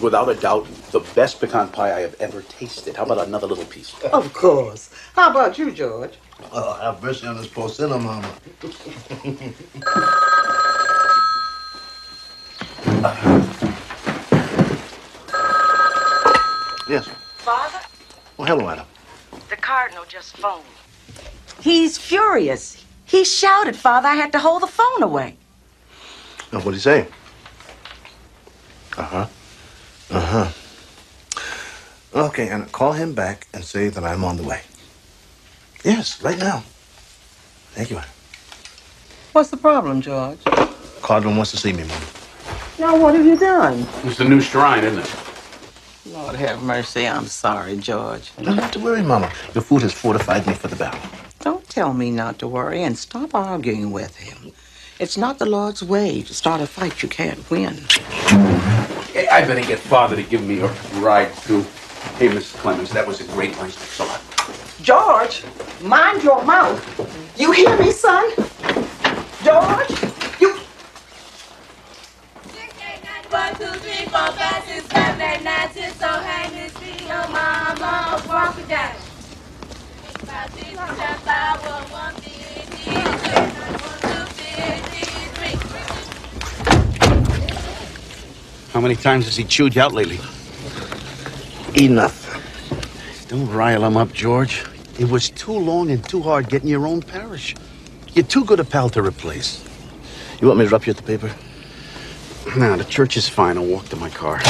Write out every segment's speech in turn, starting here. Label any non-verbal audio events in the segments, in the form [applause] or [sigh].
Clements, this is without a doubt the best pecan pie I have ever tasted. How about another little piece? Of course. How about you, George? Oh, have mercy on this poor sinner, Mama. yes. Father, Oh, hello, Adam. the cardinal just phoned. He's furious. He shouted, Father, I had to hold the phone away. Oh, what'd he say? Uh huh. Uh huh. Okay, and call him back and say that I'm on the way. Yes, right now. Thank you, Adam. What's the problem, George? Cardinal wants to see me, Mom. Now, what have you done? It's the new shrine, isn't it? Lord have mercy. I'm sorry, George. You don't have to worry, Mama. Your food has fortified me for the battle. Don't tell me not to worry and stop arguing with him. It's not the Lord's way to start a fight you can't win. Hey, I better get Father to give me a ride too. Hey, Mrs. Clements, that was a great lunch. Thanks a lot. George, mind your mouth. You hear me, son? George, you. One, two, three, four, five, six, seven, eight, nine, ten. So hang this thing on mama, walk it down. Five, six, seven, five, one, one, fifty, three, one, two, fifty, How many times has he chewed you out lately? Enough. Don't rile him up, George. It was too long and too hard getting your own parish. You're too good a pal to replace. You want me to drop you at the paper? Now, the church is fine. I'll walk to my car.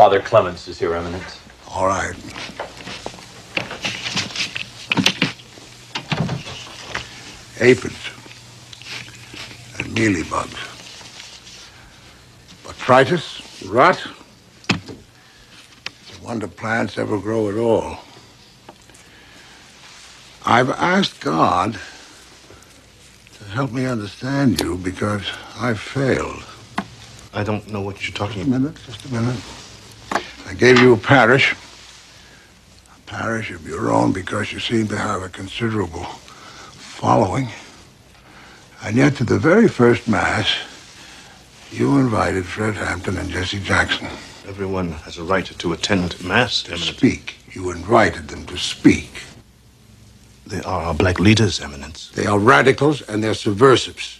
Father Clements is here, Eminence. All right. Aphids and mealybugs. Botrytis, rot. It's a wonder plants ever grow at all. I've asked God to help me understand you because I've failed. I don't know what you're talking about. Just a minute, just a minute. I gave you a parish. A parish of your own because you seem to have a considerable following. And yet, to the very first Mass, you invited Fred Hampton and Jesse Jackson Everyone has a right to attend Mass, to Eminence. speak. You invited them to speak. They are our black leaders, Eminence. They are radicals and they're subversives.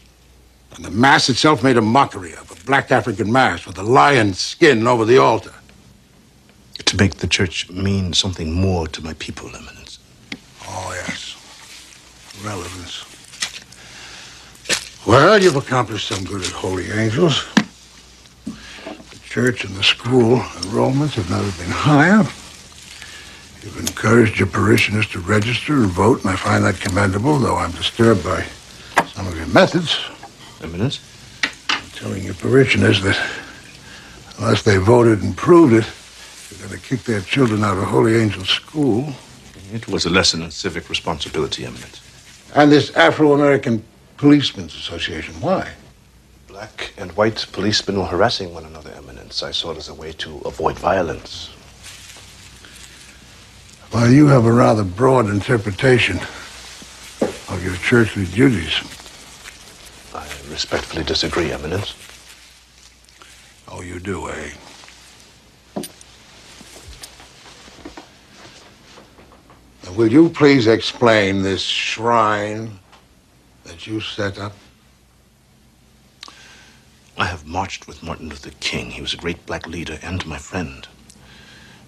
And the Mass itself made a mockery of a black African Mass with a lion's skin over the altar. To make the church mean something more to my people, Eminence. Oh, yes. Relevance. Well, you've accomplished some good at Holy Angels. The church and the school enrollments have never been higher. You've encouraged your parishioners to register and vote, and I find that commendable, though I'm disturbed by some of your methods. Eminence? Telling your parishioners that unless they voted and proved it, you're going to kick their children out of Holy Angel School. It was a lesson in civic responsibility, Eminence. And this Afro American Policemen's Association. Why? Black and white policemen were harassing one another, Eminence. I saw it as a way to avoid violence. Well, you have a rather broad interpretation of your churchly duties. I respectfully disagree, Eminence. Oh, you do, eh? Will you please explain this shrine that you set up? I have marched with Martin Luther King. He was a great black leader and my friend.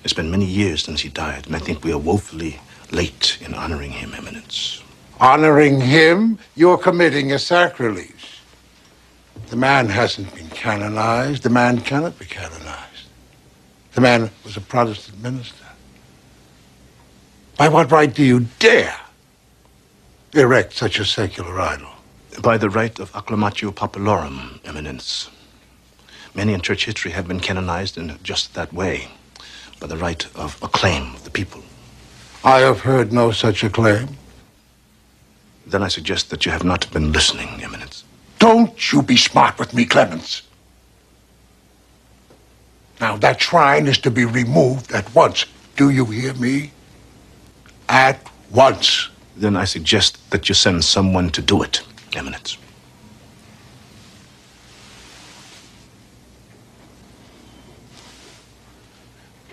It's been many years since he died, and I think we are woefully late in honoring him, Eminence. Honoring him, you're committing a sacrilege. The man hasn't been canonized. The man cannot be canonized. The man was a Protestant minister. By what right do you dare erect such a secular idol? By the right of acclamatio populorum, Eminence. Many in church history have been canonized in just that way, by the right of acclaim of the people. I have heard no such acclaim. Then I suggest that you have not been listening, Eminence. Don't you be smart with me, Clements. Now, that shrine is to be removed at once. Do you hear me? At once. Then I suggest that you send someone to do it, Eminence.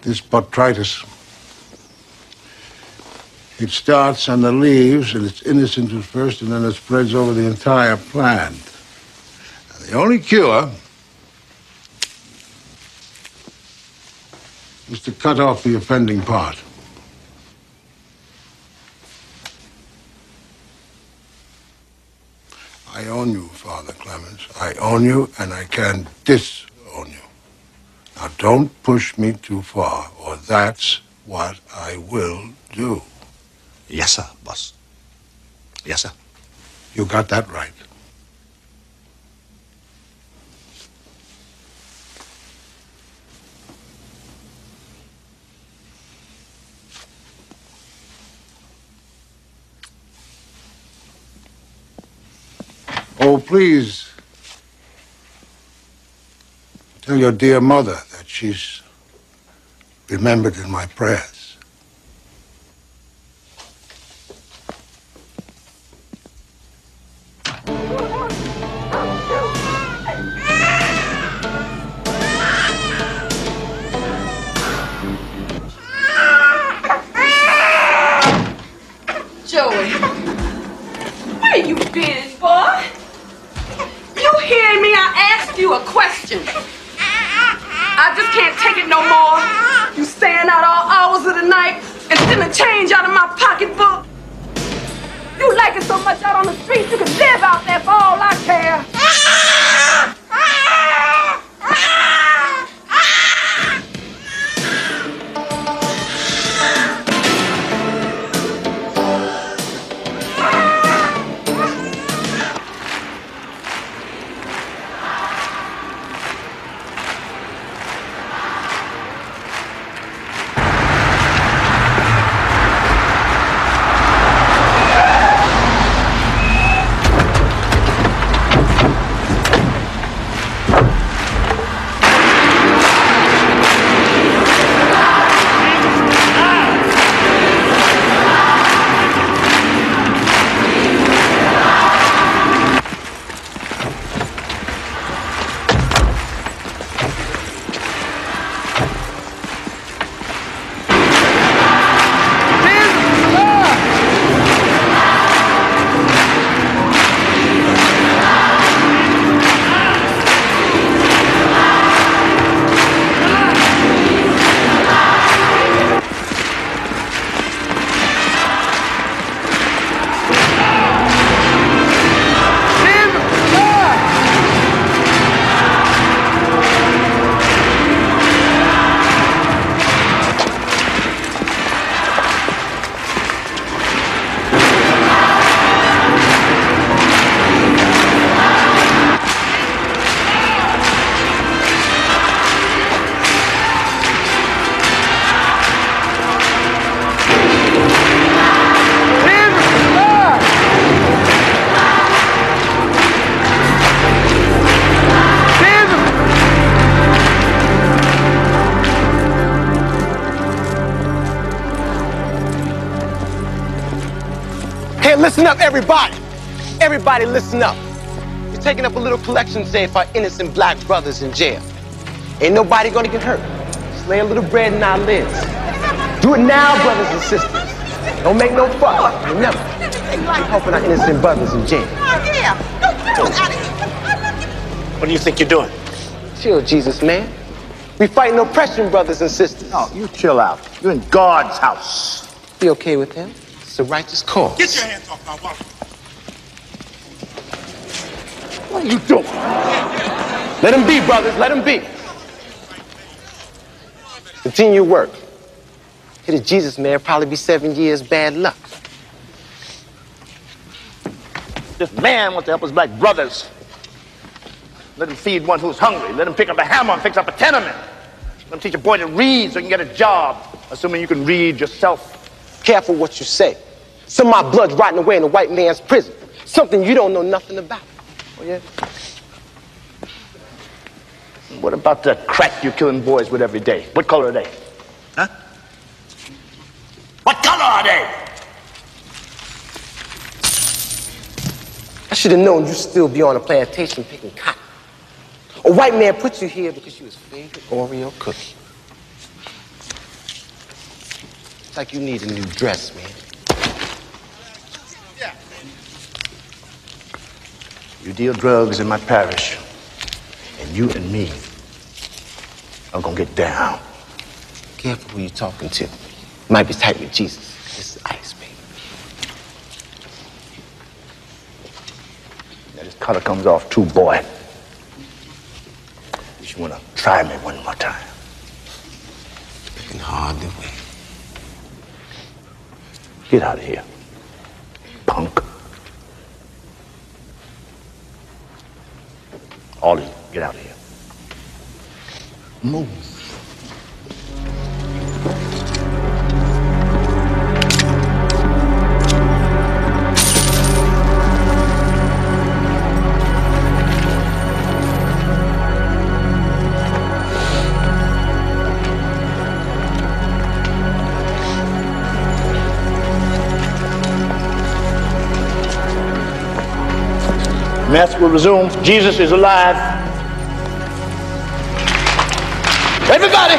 This botrytis. It starts on the leaves and it's innocent at first and then it spreads over the entire plant. And the only cure is to cut off the offending part. I own you, Father Clements. I own you and I can disown you. Now, don't push me too far, or that's what I will do. Yes, sir, boss. Yes, sir. You got that right. Oh, please. Tell your dear mother that she's remembered in my prayers. A question. I just can't take it no more. You staying out all hours of the night and stealing change out of my pocketbook. You like it so much out on the streets, you can live out there for all I care. Everybody. Everybody, listen up. We're taking up a little collection today for our innocent black brothers in jail. Ain't nobody gonna get hurt. Just lay a little bread in our lids. Do it now, brothers and sisters. Don't make no fuss. Remember, we're helping our innocent brothers in jail. What do you think you're doing? Chill, Jesus, man. We fighting oppression, brothers and sisters. No, you chill out. You're in God's house. Be okay with him. It's a righteous cause. Get your hands off my wife. What are you doing? Let him be, brothers. Let him be. Continue your work. Hit a Jesus man, probably be seven years bad luck. This man wants to help his black brothers. Let him feed one who's hungry. Let him pick up a hammer and fix up a tenement. Let him teach a boy to read so he can get a job, assuming you can read yourself. Careful what you say. Some of my blood's rotting away in a white man's prison. Something you don't know nothing about. Oh, yeah? What about the crack you're killing boys with every day? What color are they? Huh? What color are they? I should have known you'd still be on a plantation picking cotton. A white man put you here because you his favorite Oreo cookie. It's like you need a new dress, man. You deal drugs in my parish, and you and me are gonna get down. Careful who you're talking to. Might be tight with Jesus. This is ice, baby. Now, this color comes off too, boy. You wanna try me one more time. I can hardly wait. Get out of here, punk. All get out of here. Move. Mass will resume. Jesus is alive. Everybody!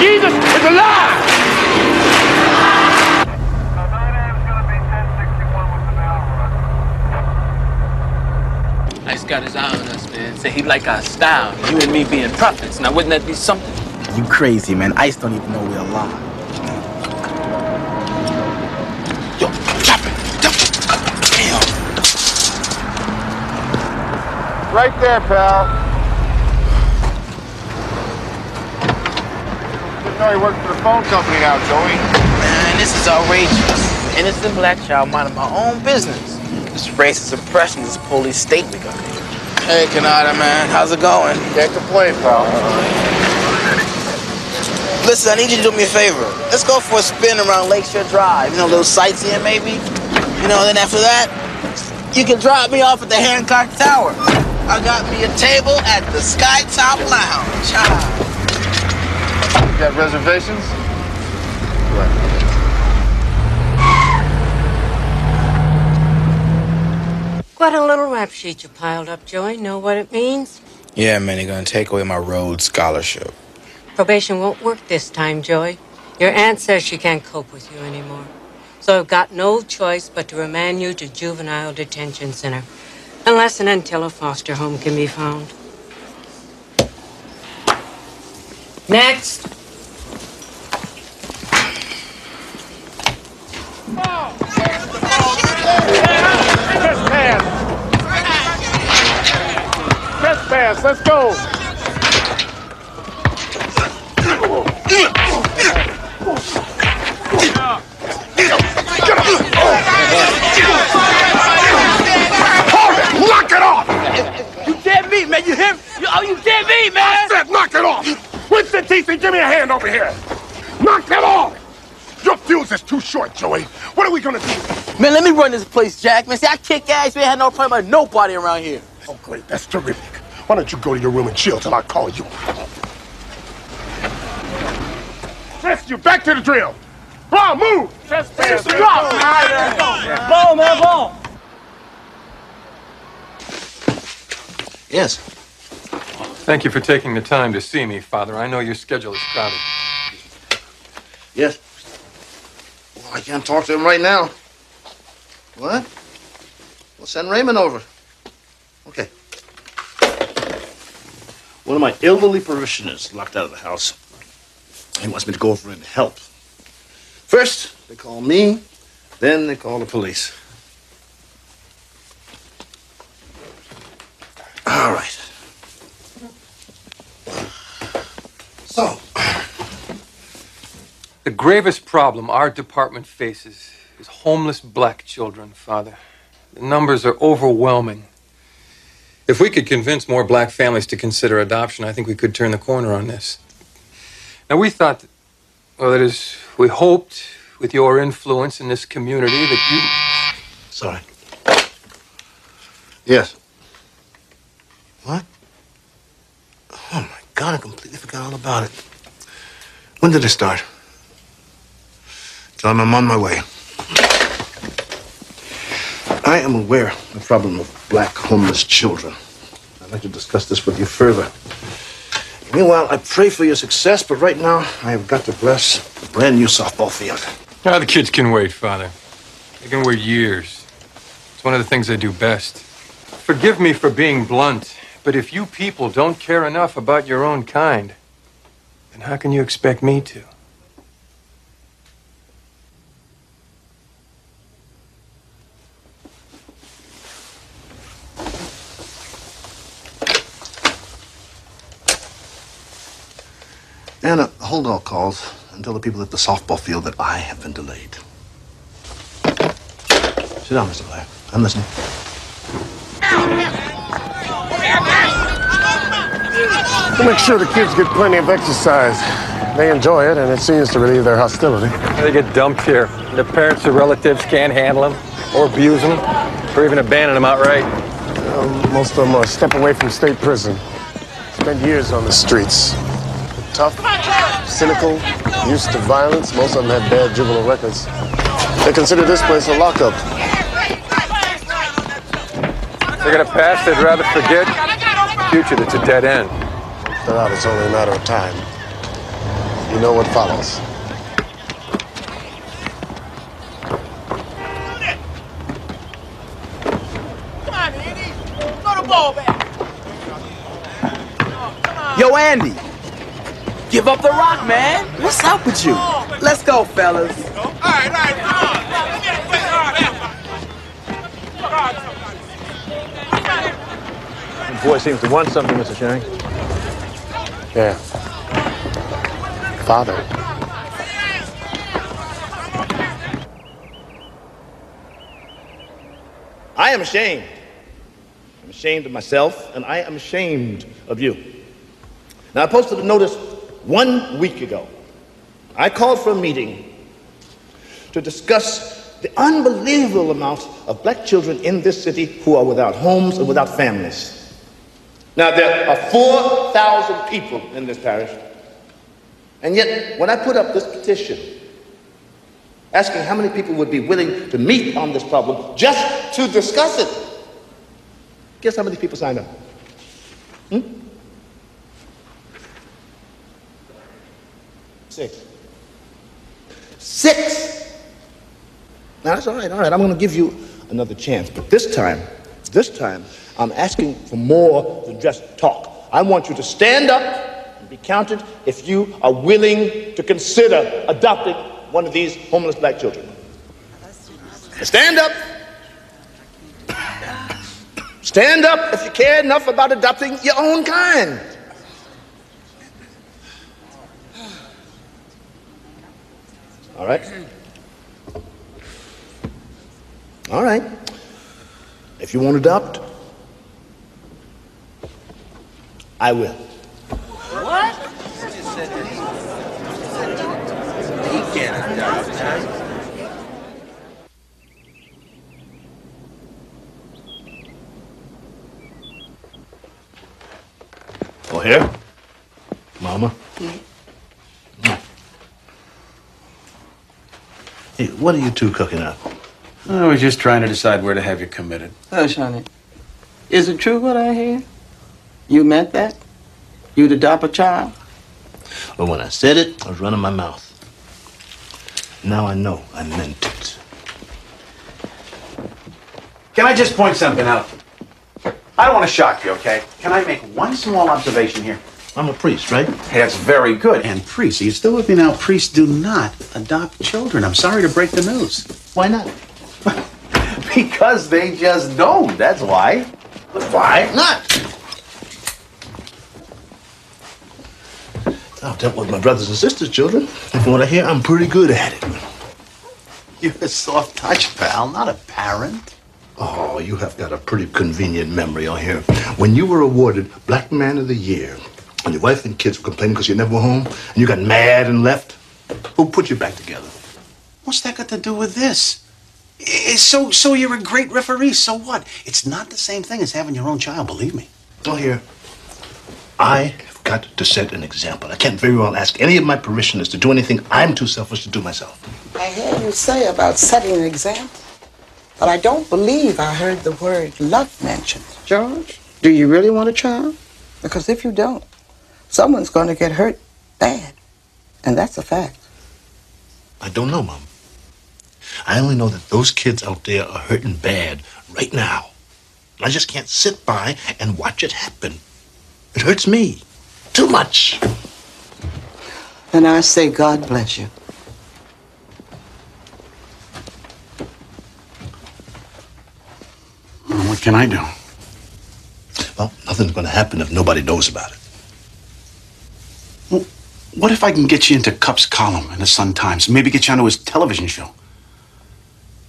Jesus is alive! Ice got his eye on us, man. Say he like our style. You and me being prophets. Now wouldn't that be something? You crazy, man. Ice don't even know we're alive. Right there, pal. Didn't know he worked for the phone company now, Joey. Man, this is outrageous. Innocent black child minding my own business. This racist oppression, this police state we got here. Hey, Kanata, man. How's it going? Can't complain, pal. Listen, I need you to do me a favor. Let's go for a spin around Lakeshore Drive. You know, a little sightseeing maybe. You know, then after that, you can drop me off at the Hancock Tower. I got me a table at the Skytop Lounge. Got reservations? What a little rap sheet you piled up, Joey. Know what it means? Yeah, man, they're gonna take away my Rhodes scholarship. Probation won't work this time, Joey. Your aunt says she can't cope with you anymore. So I've got no choice but to remand you to juvenile detention center. Unless and until a foster home can be found. Next. Trespass! Trespass, let's go! Knock You hear? You, oh, you dead meat, man. I said knock it off! Winston TC, give me a hand over here! Knock it off! Your fuse is too short, Joey. What are we gonna do? Man, let me run this place, Jack. Man, see, I kick ass. We ain't had no problem with nobody around here. Oh, great. That's terrific. Why don't you go to your room and chill till I call you? Test you. Back to the drill. Come on, move. Trespass. Drop. Ball, man, ball. Yes. Thank you for taking the time to see me, Father. I know your schedule is crowded. Yes. Well, I can't talk to him right now. What? We'll send Raymond over. Okay. One of my elderly parishioners locked out of the house. He wants me to go over and help. First, they call me, then they call the police. All right. So, The gravest problem our department faces is homeless black children, Father. The numbers are overwhelming. If we could convince more black families to consider adoption, I think we could turn the corner on this. Now, we thought, that, well, that is, we hoped with your influence in this community that you. Sorry. Yes. What? Oh my God, I completely forgot all about it. When did it start? John, I'm on my way. I am aware of the problem of black homeless children. I'd like to discuss this with you further. Meanwhile, I pray for your success, but right now I have got to bless a brand new softball field. Ah, the kids can wait, Father. They can wait years. It's one of the things I do best. Forgive me for being blunt, but if you people don't care enough about your own kind, then how can you expect me to? Anna, hold all calls and tell the people at the softball field that I have been delayed. Sit down, Mr. Blair. I'm listening. We'll make sure the kids get plenty of exercise. They enjoy it, and it seems to relieve their hostility. They get dumped here. Their parents or relatives can't handle them, or abuse them, or even abandon them outright. Um, most of them are a step away from state prison. Spend years on the streets. Tough, cynical, used to violence. Most of them have bad juvenile records. They consider this place a lockup. They're gonna pass, they'd rather forget. Future that's a dead end. They're out, it's only a matter of time. You know what follows. Yo, Andy. Give up the rock, man. What's up with you? Let's go, fellas. The boy seems to want something, Mr. Shank. Yeah. Father. I am ashamed. I'm ashamed of myself, and I am ashamed of you. Now, I posted a notice one week ago. I called for a meeting to discuss the unbelievable amount of black children in this city who are without homes and without families. Now, there are 4,000 people in this parish. And yet, when I put up this petition, asking how many people would be willing to meet on this problem just to discuss it, guess how many people signed up? Hmm? Six. Six! Now, that's all right, all right. I'm going to give you another chance. But this time, this time, I'm asking for more than just talk. I want you to stand up and be counted if you are willing to consider adopting one of these homeless black children. Stand up. Stand up if you care enough about adopting your own kind. All right? All right. If you won't adopt, I will. What? He can't adopt. Oh, here? Mama? Hey, what are you two cooking up? I was just trying to decide where to have you committed. Oh, Hush, honey. Is it true what I hear? You meant that? You'd adopt a child? Well, when I said it, I was running my mouth. Now I know I meant it. Can I just point something out? I don't want to shock you, okay? Can I make one small observation here? I'm a priest, right? Hey, that's very good. And priests, are you still with me now? Priests do not adopt children. I'm sorry to break the news. Why not? [laughs] because they just don't. That's why. Why not? I've dealt with my brothers and sisters' children, and from what I hear, I'm pretty good at it. You're a soft touch, pal, not a parent. Oh, you have got a pretty convenient memory on here. When you were awarded Black Man of the Year, and your wife and kids were complaining because you never were home, and you got mad and left, who put you back together? What's that got to do with this? Eh, so, so you're a great referee. So what? It's not the same thing as having your own child. Believe me. Oh, here. I got to set an example. I can't very well ask any of my parishioners to do anything I'm too selfish to do myself. I hear you say about setting an example, but I don't believe I heard the word love mentioned. George, do you really want a child? Because if you don't, someone's going to get hurt bad. And that's a fact. I don't know, Mom. I only know that those kids out there are hurting bad right now. I just can't sit by and watch it happen. It hurts me too much. And I say, God bless you. Well, what can I do? Well, nothing's going to happen if nobody knows about it. What if I can get you into Kup's column in the Sun Times? Maybe get you onto his television show.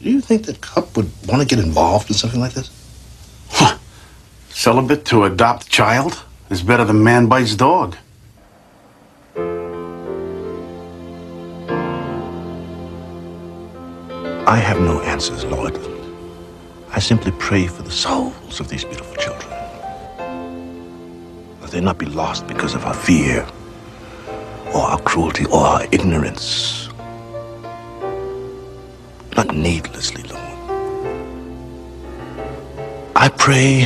Do you think that Cup would want to get involved in something like this? Huh. Celibate to adopt child is better than man bites dog. I have no answers, Lord. I simply pray for the souls of these beautiful children. That they not be lost because of our fear, or our cruelty, or our ignorance. Not needlessly, Lord. I pray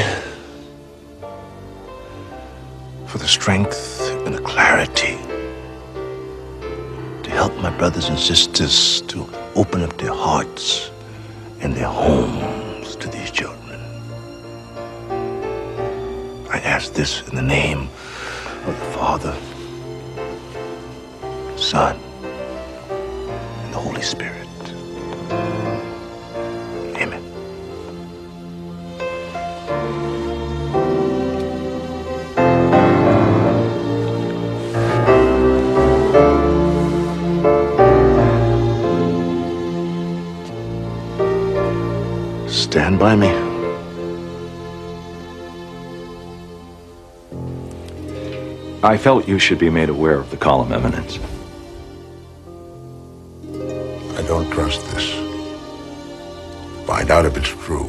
for the strength and the clarity to help my brothers and sisters to open up their hearts and their homes to these children. I ask this in the name of the Father, Son, and the Holy Spirit. Stand by me. I felt you should be made aware of the column, Eminence. I don't trust this. Find out if it's true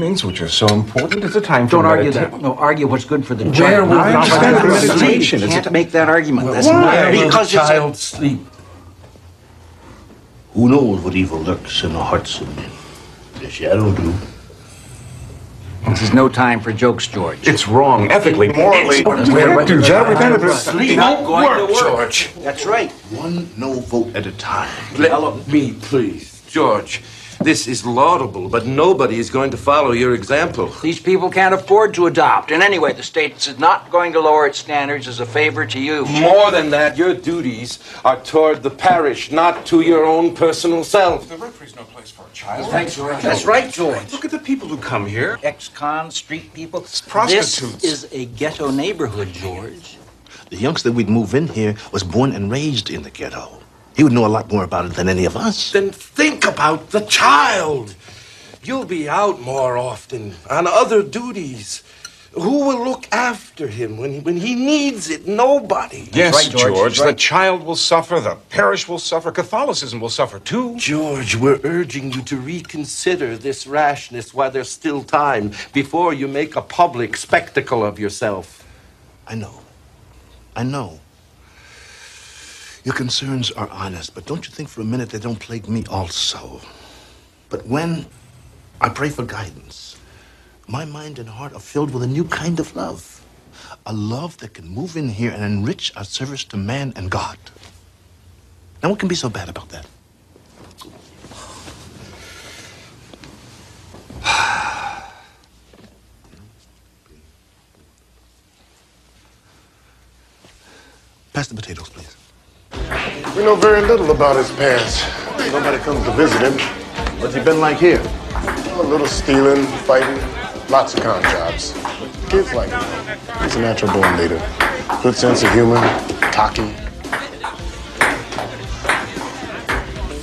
evenings, which are so important, is a time for Don't argue medita- that. No, argue what's good for the Where child. will I what's understand for the the sleep. meditation? You can't a- make that argument. That's Why? not Because because child it's sleep. Who knows what evil lurks in the hearts of men? the shadow do? This is no time for jokes, George. It's wrong, ethically, morally. It's- We can't do that. We can't Sleep. It Not won't going to work, work. George. That's right. One no vote at a time. Let me, please. George, this is laudable, but nobody is going to follow your example. These people can't afford to adopt. And anyway, the state is not going to lower its standards as a favor to you. More than that, your duties are toward the parish, not to your own personal self. The rectory's no place for a child. Thanks, George. That's right, George. Look at the people who come here. Ex-cons, street people. prostitutes. This is a ghetto neighborhood, George. The youngster we'd move in here was born and raised in the ghetto. He would know a lot more about it than any of us. Then think about the child. You'll be out more often on other duties. Who will look after him when, when he needs it? Nobody. Yes, George. The child will suffer. The parish will suffer. Catholicism will suffer too. George, we're urging you to reconsider this rashness while there's still time before you make a public spectacle of yourself. I know. I know. Your concerns are honest, but don't you think for a minute they don't plague me also? But when I pray for guidance, my mind and heart are filled with a new kind of love. A love that can move in here and enrich our service to man and God. Now, what can be so bad about that? [sighs] Pass the potatoes, please. We know very little about his past. Nobody comes to visit him. What's he been like here? A little stealing, fighting, lots of con jobs. Kids like him. He's a natural born leader. Good sense of humor, cocky.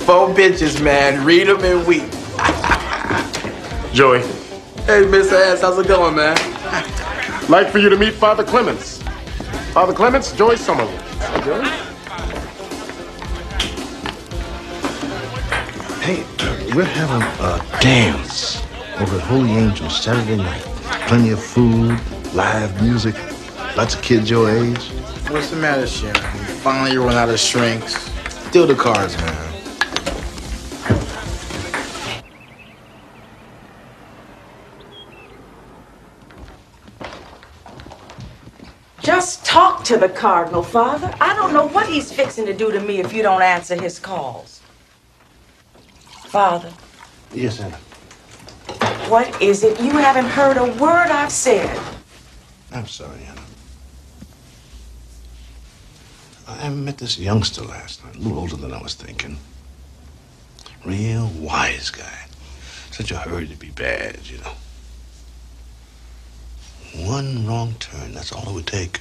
Four bitches, man. Read them and weep. [laughs] Joey, Hey, Mr. Ass, how's it going, man? like for you to meet Father Clements. Father Clements, Joey Summerlin. Joey? Hey, we're having a dance over at Holy Angels Saturday night. Plenty of food, live music, lots of kids your age. What's the matter, Sharon? You finally run out of shrinks. Steal the cards, man. Just talk to the Cardinal, Father. I don't know what he's fixing to do to me if you don't answer his calls. Father, Yes, Anna. what is it? You haven't heard a word I've said. I'm sorry, Anna. I met this youngster last night, a little older than I was thinking. Real wise guy. Such a hurry to be bad, you know. One wrong turn, that's all it would take.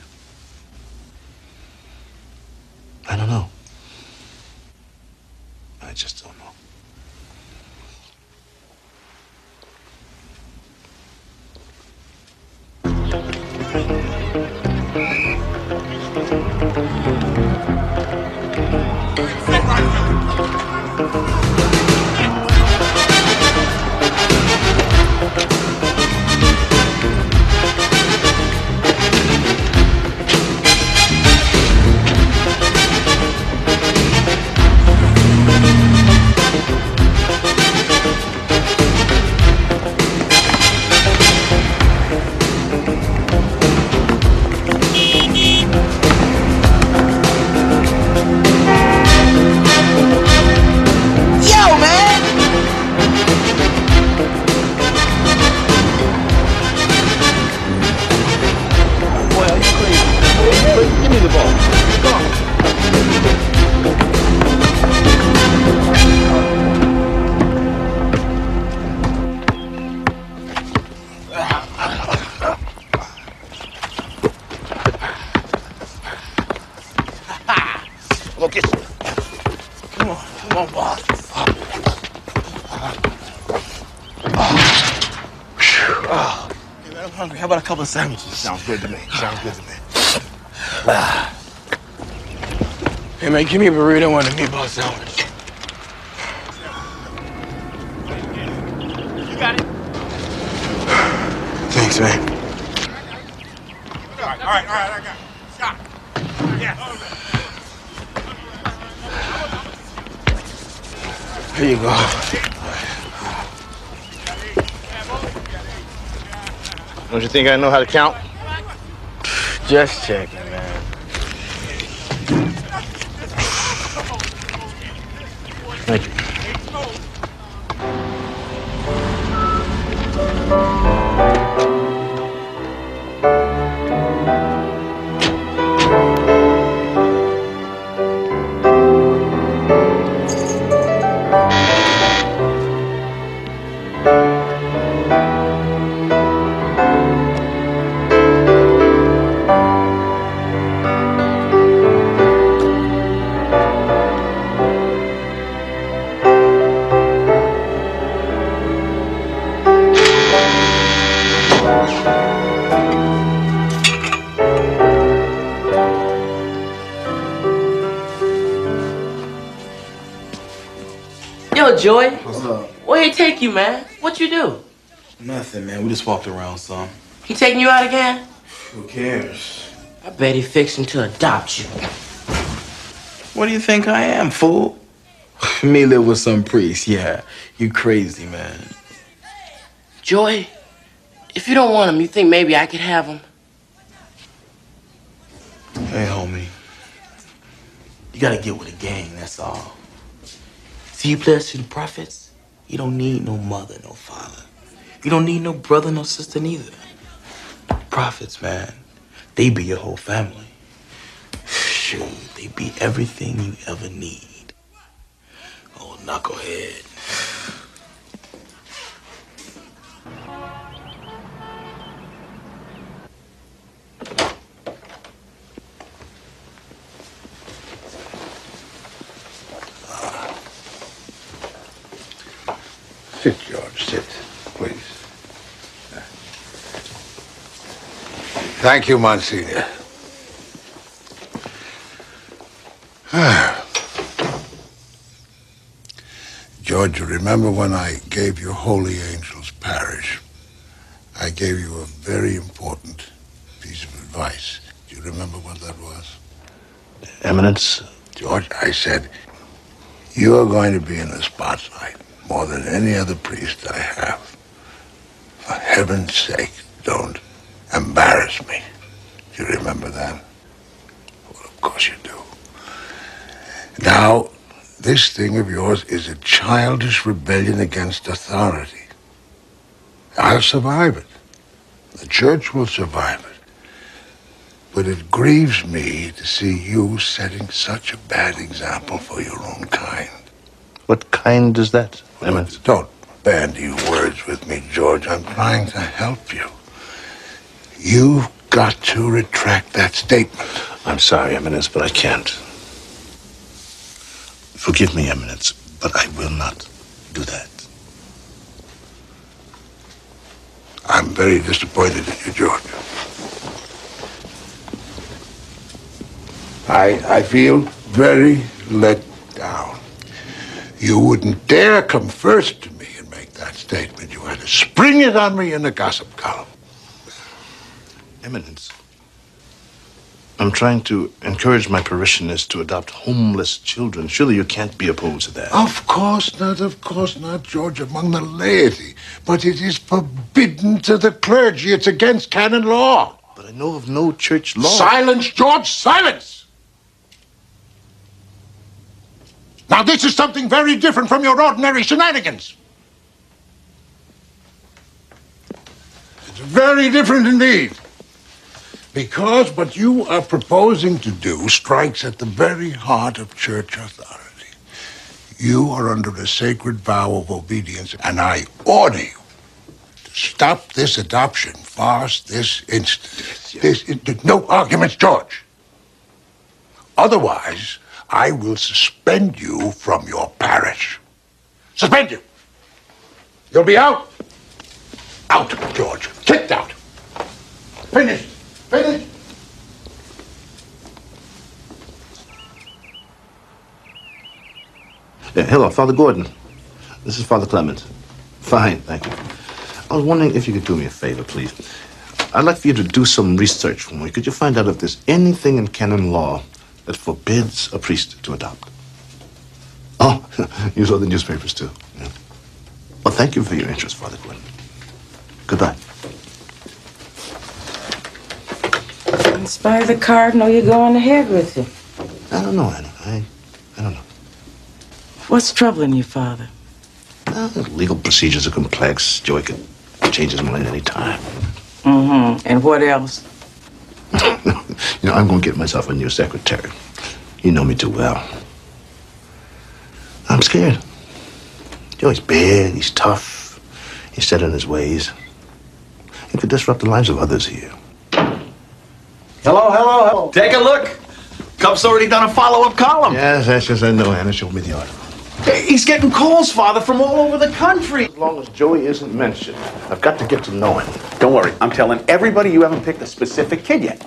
Sandwiches? Sounds good to me. Sounds good to me. Hey, man, give me a burrito and a meatball sandwich. You got it. Thanks, man. All right, all right, all right, I got it. Stop. Yeah. Here you go. Don't you think I know how to count? Just checking, Yo, Joey, What's up? where he take you, man? What you do? Nothing, man. We just walked around some. He taking you out again? Who cares? I bet he fixing to adopt you. What do you think I am, fool? [sighs] Me live with some priest. Yeah, you crazy, man. Joey, if you don't want him, you think maybe I could have him? Hey, homie. You gotta get with the gang, that's all. To the prophets, you don't need no mother, no father. You don't need no brother, no sister, neither. Prophets, man, they be your whole family. passion. They be everything you ever need. Oh, knucklehead. Sit, please. Thank you, Monsignor. [sighs] George, you remember when I gave you Holy Angels Parish? I gave you a very important piece of advice. Do you remember what that was? Eminence? George, I said, you are going to be in the spotlight more than any other priest I have. For heaven's sake, don't embarrass me. Do you remember that? Well, of course you do. Now, this thing of yours is a childish rebellion against authority. I'll survive it. The church will survive it. But it grieves me to see you setting such a bad example for your own kind. What kind is that, Eminence? Don't bandy words with me, George. I'm trying to help you. You've got to retract that statement. I'm sorry, Eminence, but I can't. Forgive me, Eminence, but I will not do that. I'm very disappointed in you, George. I, I feel very let down. You wouldn't dare come first to me and make that statement. You had to spring it on me in the gossip column. Eminence. I'm trying to encourage my parishioners to adopt homeless children. Surely you can't be opposed to that. Of course not, of course not, George, among the laity. But it is forbidden to the clergy. It's against canon law. But I know of no church law. Silence, George, silence! Now, this is something very different from your ordinary shenanigans. It's very different indeed. Because what you are proposing to do strikes at the very heart of church authority. You are under a sacred vow of obedience, and I order you to stop this adoption fast this instant. This, no arguments, George. Otherwise, I will suspend you from your parish. Suspend you. You'll be out. Out, George. Kicked out. Finished. Finished. Hello, Father Gordon. This is Father Clement. Fine, thank you. I was wondering if you could do me a favor, please. I'd like for you to do some research for me. Could you find out if there's anything in canon law that forbids a priest to adopt? Oh, [laughs] you saw the newspapers too. Yeah. Well, thank you for your interest, Father Gordon. Goodbye. In spite of the cardinal, you're going ahead with it. I don't know, Annie. I, I don't know. What's troubling you, Father? Uh, legal procedures are complex. Joey could change his mind any time. Mm-hmm. And what else? [laughs] You know, I'm going to get myself a new secretary. You know me too well. I'm scared. Joey's big, he's tough, he's set in his ways. He could disrupt the lives of others here. Hello, hello, hello. Take a look. Kup's already done a follow-up column. Yes, that's just I know. Anna showed me the article. He's getting calls, Father, from all over the country. As long as Joey isn't mentioned, I've got to get to know him. Don't worry, I'm telling everybody you haven't picked a specific kid yet.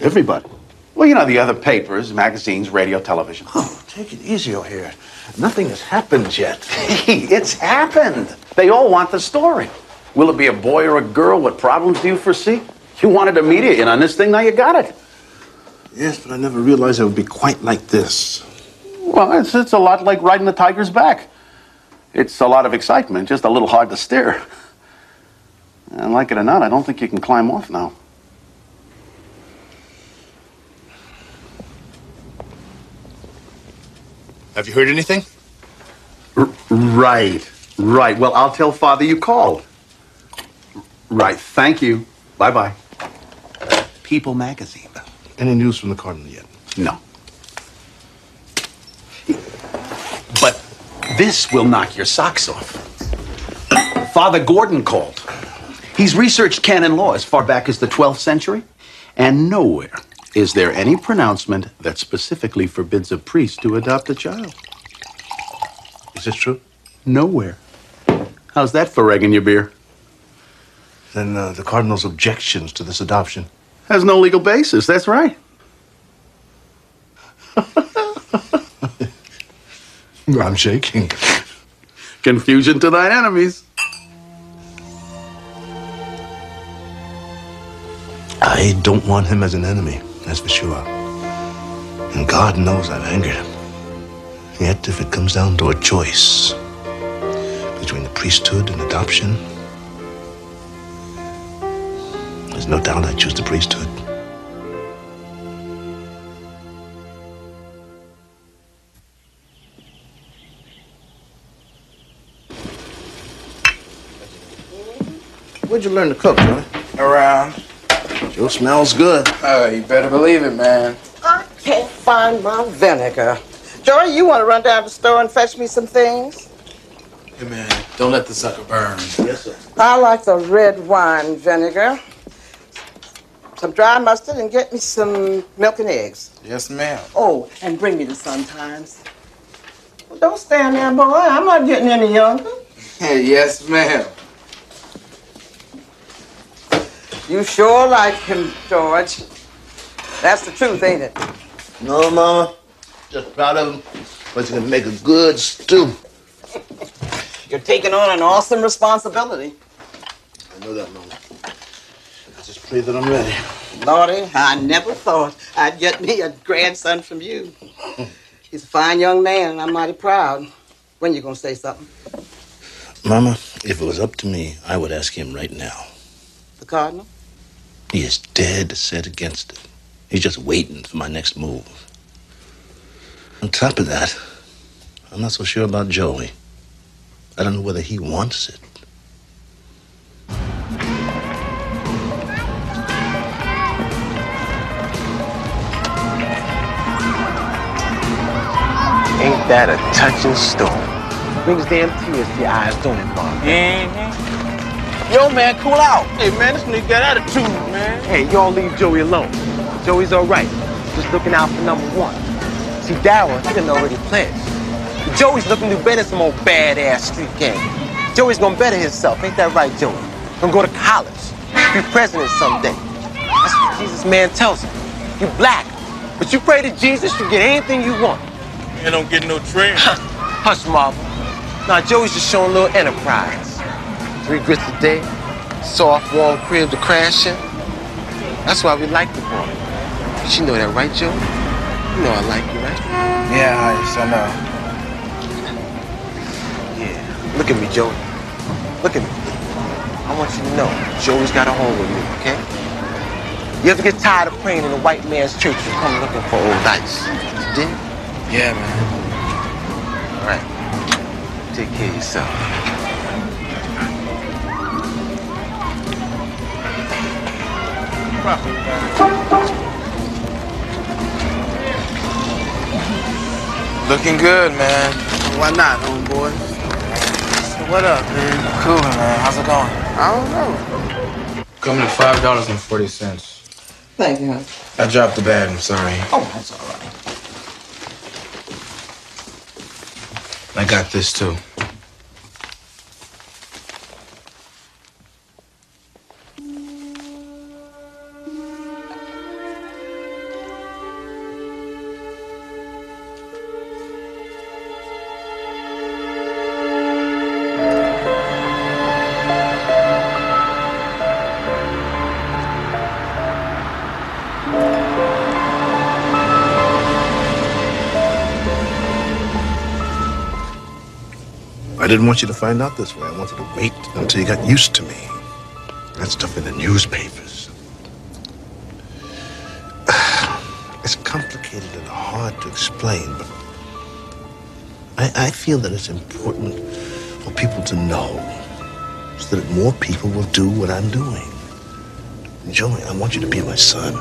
Everybody? Well, you know, the other papers, magazines, radio, television. Oh, take it easy over here. Nothing has happened yet. Hey, [laughs] [laughs] it's happened. They all want the story. Will it be a boy or a girl? What problems do you foresee? You wanted immediate in on this thing, now you got it. Yes, but I never realized it would be quite like this. Well, it's, it's a lot like riding the tiger's back. It's a lot of excitement, just a little hard to steer. And like it or not, I don't think you can climb off now. Have you heard anything? Right, right. Well, I'll tell Father you called. Right, thank you. Bye bye. People magazine. Any news from the cardinal yet? No. But this will knock your socks off. Father Gordon called. He's researched canon law as far back as the 12th century, and nowhere is there any pronouncement that specifically forbids a priest to adopt a child. Is this true? Nowhere. How's that for egging your beer? Then uh, the cardinal's objections to this adoption. Has no legal basis, that's right. [laughs] I'm shaking. Confusion to thine enemies. I don't want him as an enemy, that's for sure. And God knows I've angered him. Yet, if it comes down to a choice between the priesthood and adoption, there's no doubt I choose the priesthood. Where'd you learn to cook, Joey? Around. Joe smells good. Oh, you better believe it, man. I can't find my vinegar. Joey, you want to run down to the store and fetch me some things? Hey, man, don't let the sucker burn. Yes, sir. I like the red wine vinegar. Some dry mustard and get me some milk and eggs. Yes, ma'am. Oh, and bring me the Sun-Times. Well, don't stand there, boy. I'm not getting any younger. [laughs] yes, ma'am. You sure like him, George. That's the truth, ain't it? No, Mama. Just proud of him. But he's gonna make a good stew. [laughs] You're taking on an awesome responsibility. I know that, Mama. I just pray that I'm ready. Lordy, I never thought I'd get me a grandson from you. [laughs] He's a fine young man, and I'm mighty proud. When you gonna say something? Mama, if it was up to me, I would ask him right now. The cardinal? He is dead set against it. He's just waiting for my next move. On top of that, I'm not so sure about Joey. I don't know whether he wants it. Ain't that a touching story? Brings damn tears to your eyes, don't it, Bob? Yo, man, cool out. Hey, man, this nigga got attitude, man. Hey, y'all leave Joey alone. Joey's all right. Just looking out for number one. See, Daryl, he done already pledged. Joey's looking to better some old badass street gang. Joey's gonna better himself, ain't that right, Joey? Gonna go to college, be president someday. That's what Jesus man tells him. You black, but you pray to Jesus, you get anything you want. Man, don't get no train. Hush, Marvel. Now, Joey's just showing a little enterprise. Three grits a day, soft, warm crib to crash in. That's why we like the boy. You know that, right, Joe? You know I like you, right? Yeah, Ice, I know. Yeah. Look at me, Joe. Look at me. I want you to know, Joey's got a home with me, okay? You ever get tired of praying in a white man's church, you come looking for old ice. You did? Yeah, man. All right. Take care of yourself. Looking good, man. Why not, homeboy? What up, man? Cool, man. How's it going? I don't know. Coming to five dollars and forty cents. Thank you, hon. I dropped the bag. I'm sorry. Oh, that's all right. I got this too. Didn't want you to find out this way. I wanted to wait until you got used to me. That stuff in the newspapers. [sighs] It's complicated and hard to explain, but I, I feel that it's important for people to know so that more people will do what I'm doing. Joey, I want you to be my son.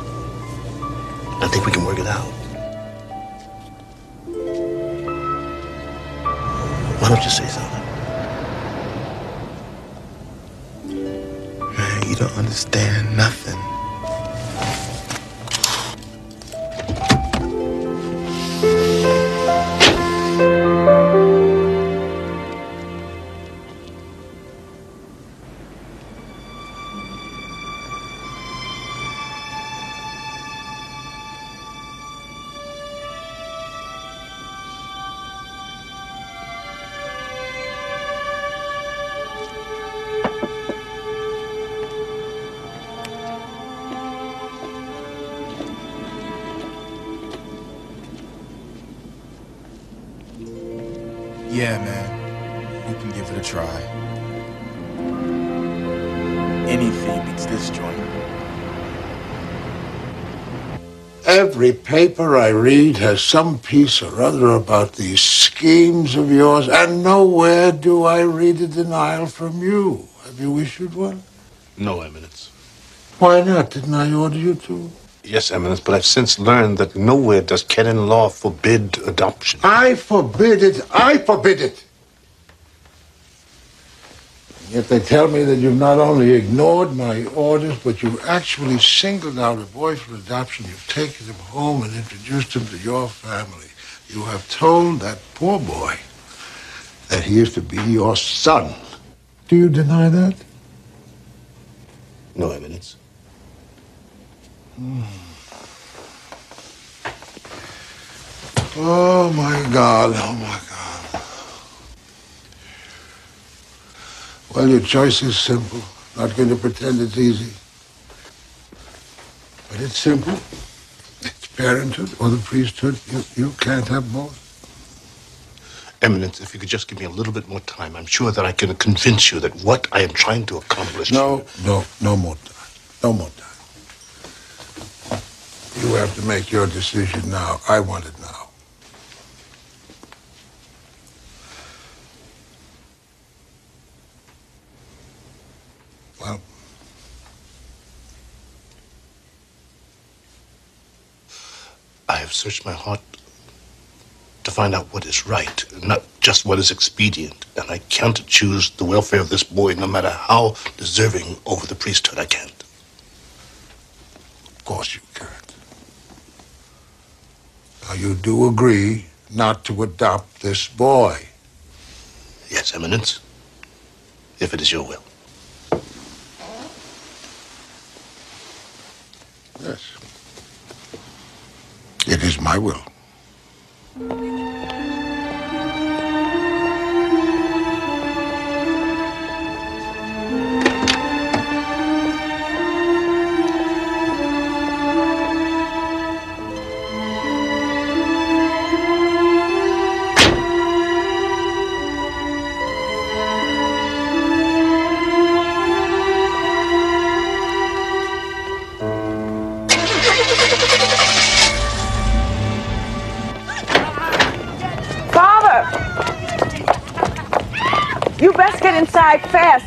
I think we can work it out. Understand paper I read has some piece or other about these schemes of yours, and nowhere do I read a denial from you. Have you issued one? No, Eminence. Why not? Didn't I order you to? Yes, Eminence, but I've since learned that nowhere does canon law forbid adoption. I forbid it. I forbid it. Yet they tell me that you've not only ignored my orders, but you've actually singled out a boy for adoption. You've taken him home and introduced him to your family. You have told that poor boy that he is to be your son. Do you deny that? No, Eminence. Hmm. Oh my God, oh my God. Well, your choice is simple. Not going to pretend it's easy. But it's simple. It's parenthood or the priesthood. You, you can't have both. Eminence, if you could just give me a little bit more time, I'm sure that I can convince you that what I am trying to accomplish. No, no, no more time. No more time. You have to make your decision now. I want it now. Well, I have searched my heart to find out what is right, not just what is expedient. And I can't choose the welfare of this boy, no matter how deserving over the priesthood. I can't. of course you can't. Now, you do agree not to adopt this boy. Yes, Eminence. If it is your will. Yes. It is my will.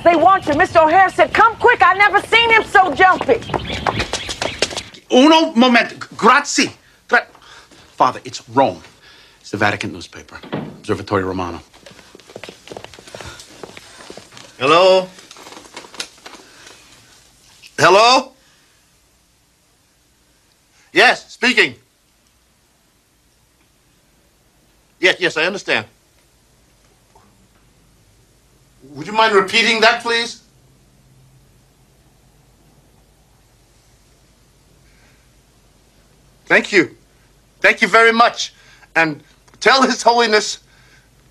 They want you. Mr. O'Hare said, come quick. I never seen him so jumpy. Uno momento. Grazie. Gra- Father, it's Rome. It's the Vatican newspaper. Osservatore Romano. Hello? Hello? Yes, speaking. Yes, yes, I understand. Would you mind repeating that, please? Thank you. Thank you very much. And tell His Holiness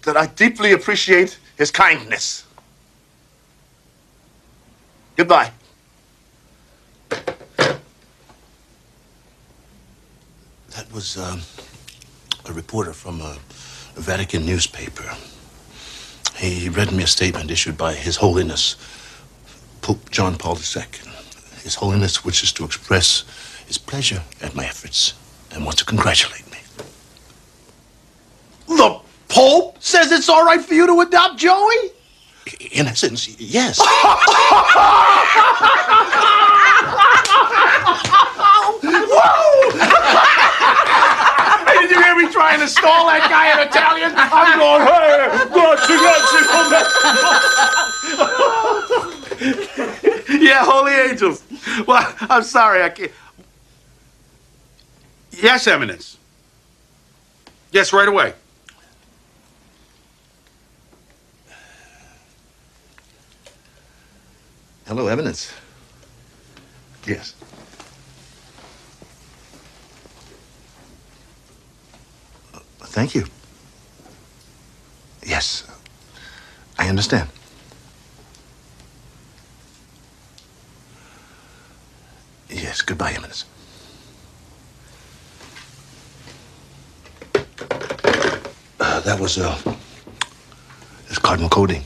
that I deeply appreciate his kindness. Goodbye. That was um, a reporter from a, a Vatican newspaper. He read me a statement issued by His Holiness Pope John Paul II. His Holiness wishes to express his pleasure at my efforts and wants to congratulate me. The Pope says it's all right for you to adopt Joey? In essence, yes. [laughs] [laughs] Hey, did you hear me trying to stall that guy in Italian? I'm going, hey, go yeah, holy angels. Well, I'm sorry, I can't. Yes, Eminence. Yes, right away. Hello, Eminence. Yes. Thank you. Yes, I understand. Yes, goodbye, Eminence. Uh, that was, uh, it's Cardinal Cody.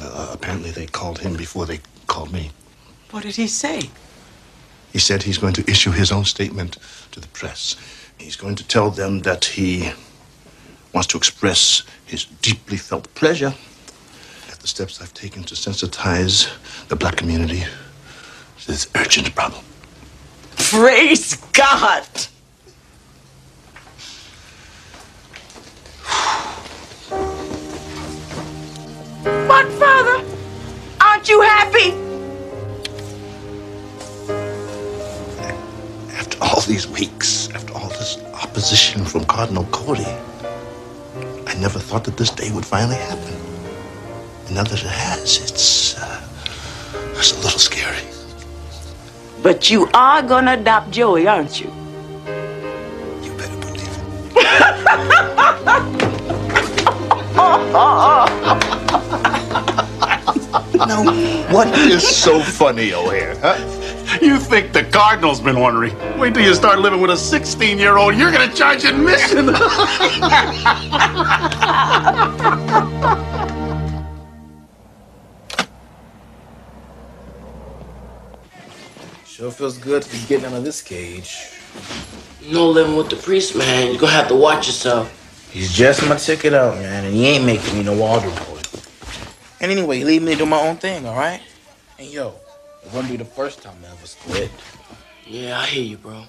Uh, apparently they called him before they called me. What did he say? He said he's going to issue his own statement to the press. He's going to tell them that he wants to express his deeply felt pleasure at the steps I've taken to sensitize the black community to this urgent problem. Praise God! What, Father? Aren't you happy? After all these weeks, after all this opposition from Cardinal Cody, I never thought that this day would finally happen. And now that it has, it's, uh, it's a little scary. But you are gonna adopt Joey, aren't you? You better believe it. [laughs] now, what is so funny, O'Hare, huh? You think the Cardinal's been ornery. Wait till you start living with a 16 year old. You're going to charge admission. [laughs] Sure feels good to be getting out of this cage. No living with the priest, man. You're gonna have to watch yourself. He's just my ticket out, man, and he ain't making me no altar boy. And anyway, leave me to do my own thing, all right? And yo, it wouldn't be the first time I ever split. Yeah, I hear you, bro.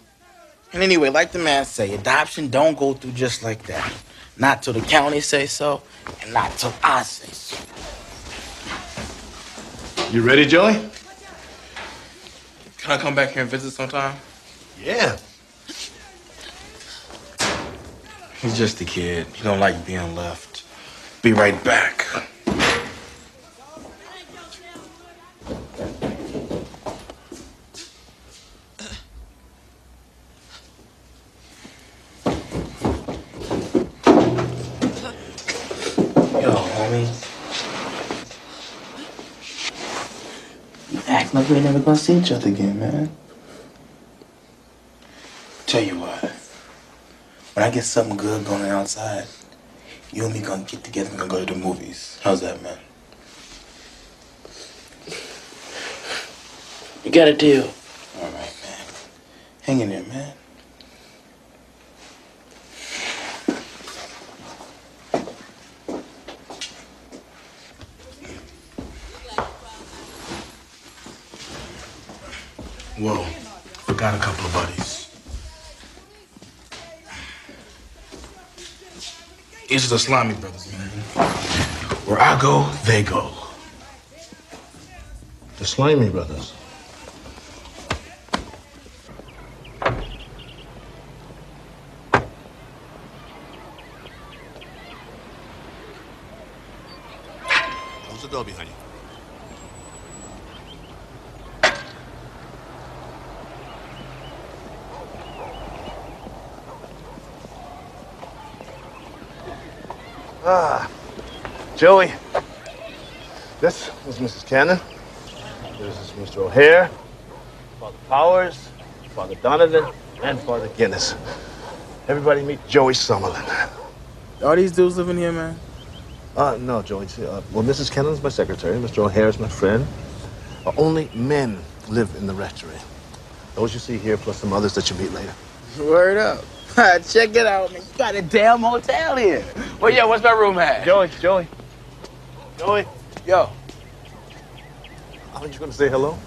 And anyway, like the man say, adoption don't go through just like that. Not till the county say so, and not till I say so. You ready, Joey? Can I come back here and visit sometime? Yeah. He's just a kid. He don't like being left. Be right back. Yo, homie. You act like we ain't never gonna see each other again, man. Tell you what. When I get something good going on outside, you and me gonna get together and gonna go to the movies. How's that, man? You got a deal. All right, man. Hang in there, man. Whoa, forgot a couple of buddies. Are the Slimy Brothers, man. Where I go, they go. The Slimy Brothers. Door behind you. Ah, Joey. This is Mrs. Cannon. This is Mr. O'Hare, Father Powers, Father Donovan, and Father Guinness. Everybody meet Joey Summerlin. All these dudes living here, man? Uh, no, Joey. see, Uh, well, Mrs. Kennon's my secretary. Mr. O'Hare is my friend. Uh, only men live in the rectory. Those you see here, plus some others that you meet later. Word up. [laughs] Check it out, man. You got a damn hotel here. Well, yeah, what's my room at? Joey, Joey. Joey? Yo. I was just gonna say hello.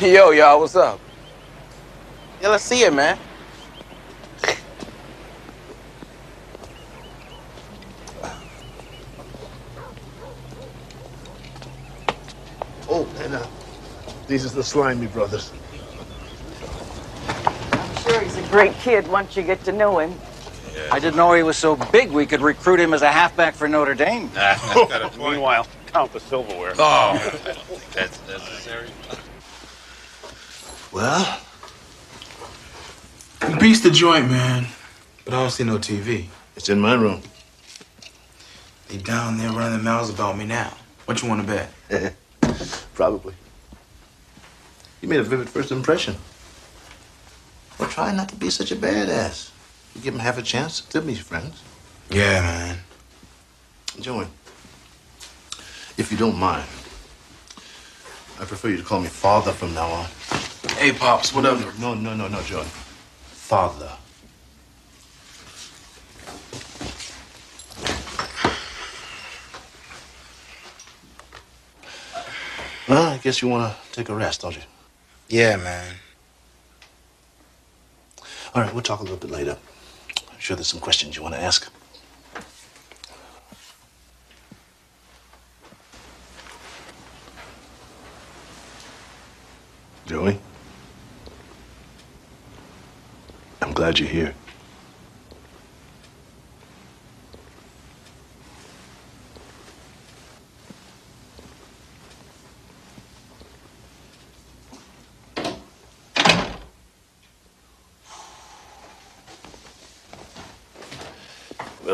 Yo, y'all, what's up? Yeah, let's see it, man. Oh, and uh, these are the Slimy brothers. I'm sure he's a great kid once you get to know him. I didn't know he was so big we could recruit him as a halfback for Notre Dame. Meanwhile, count the silverware. Oh. I don't think that's necessary. Well, beats the joint, man. But I don't see no TV. It's in my room. They down there running their mouths about me now. What you want to bet? [laughs] Probably. You made a vivid first impression. Well, try not to be such a badass. You give them half a chance to be friends. Yeah, man. Joey, if you don't mind, I prefer you to call me father from now on. Hey, Pops, whatever. No, no, no, no, Joey. Father. Well, I guess you want to take a rest, don't you? Yeah, man. All right, we'll talk a little bit later. Sure there's some questions you want to ask. Joey? I'm glad you're here.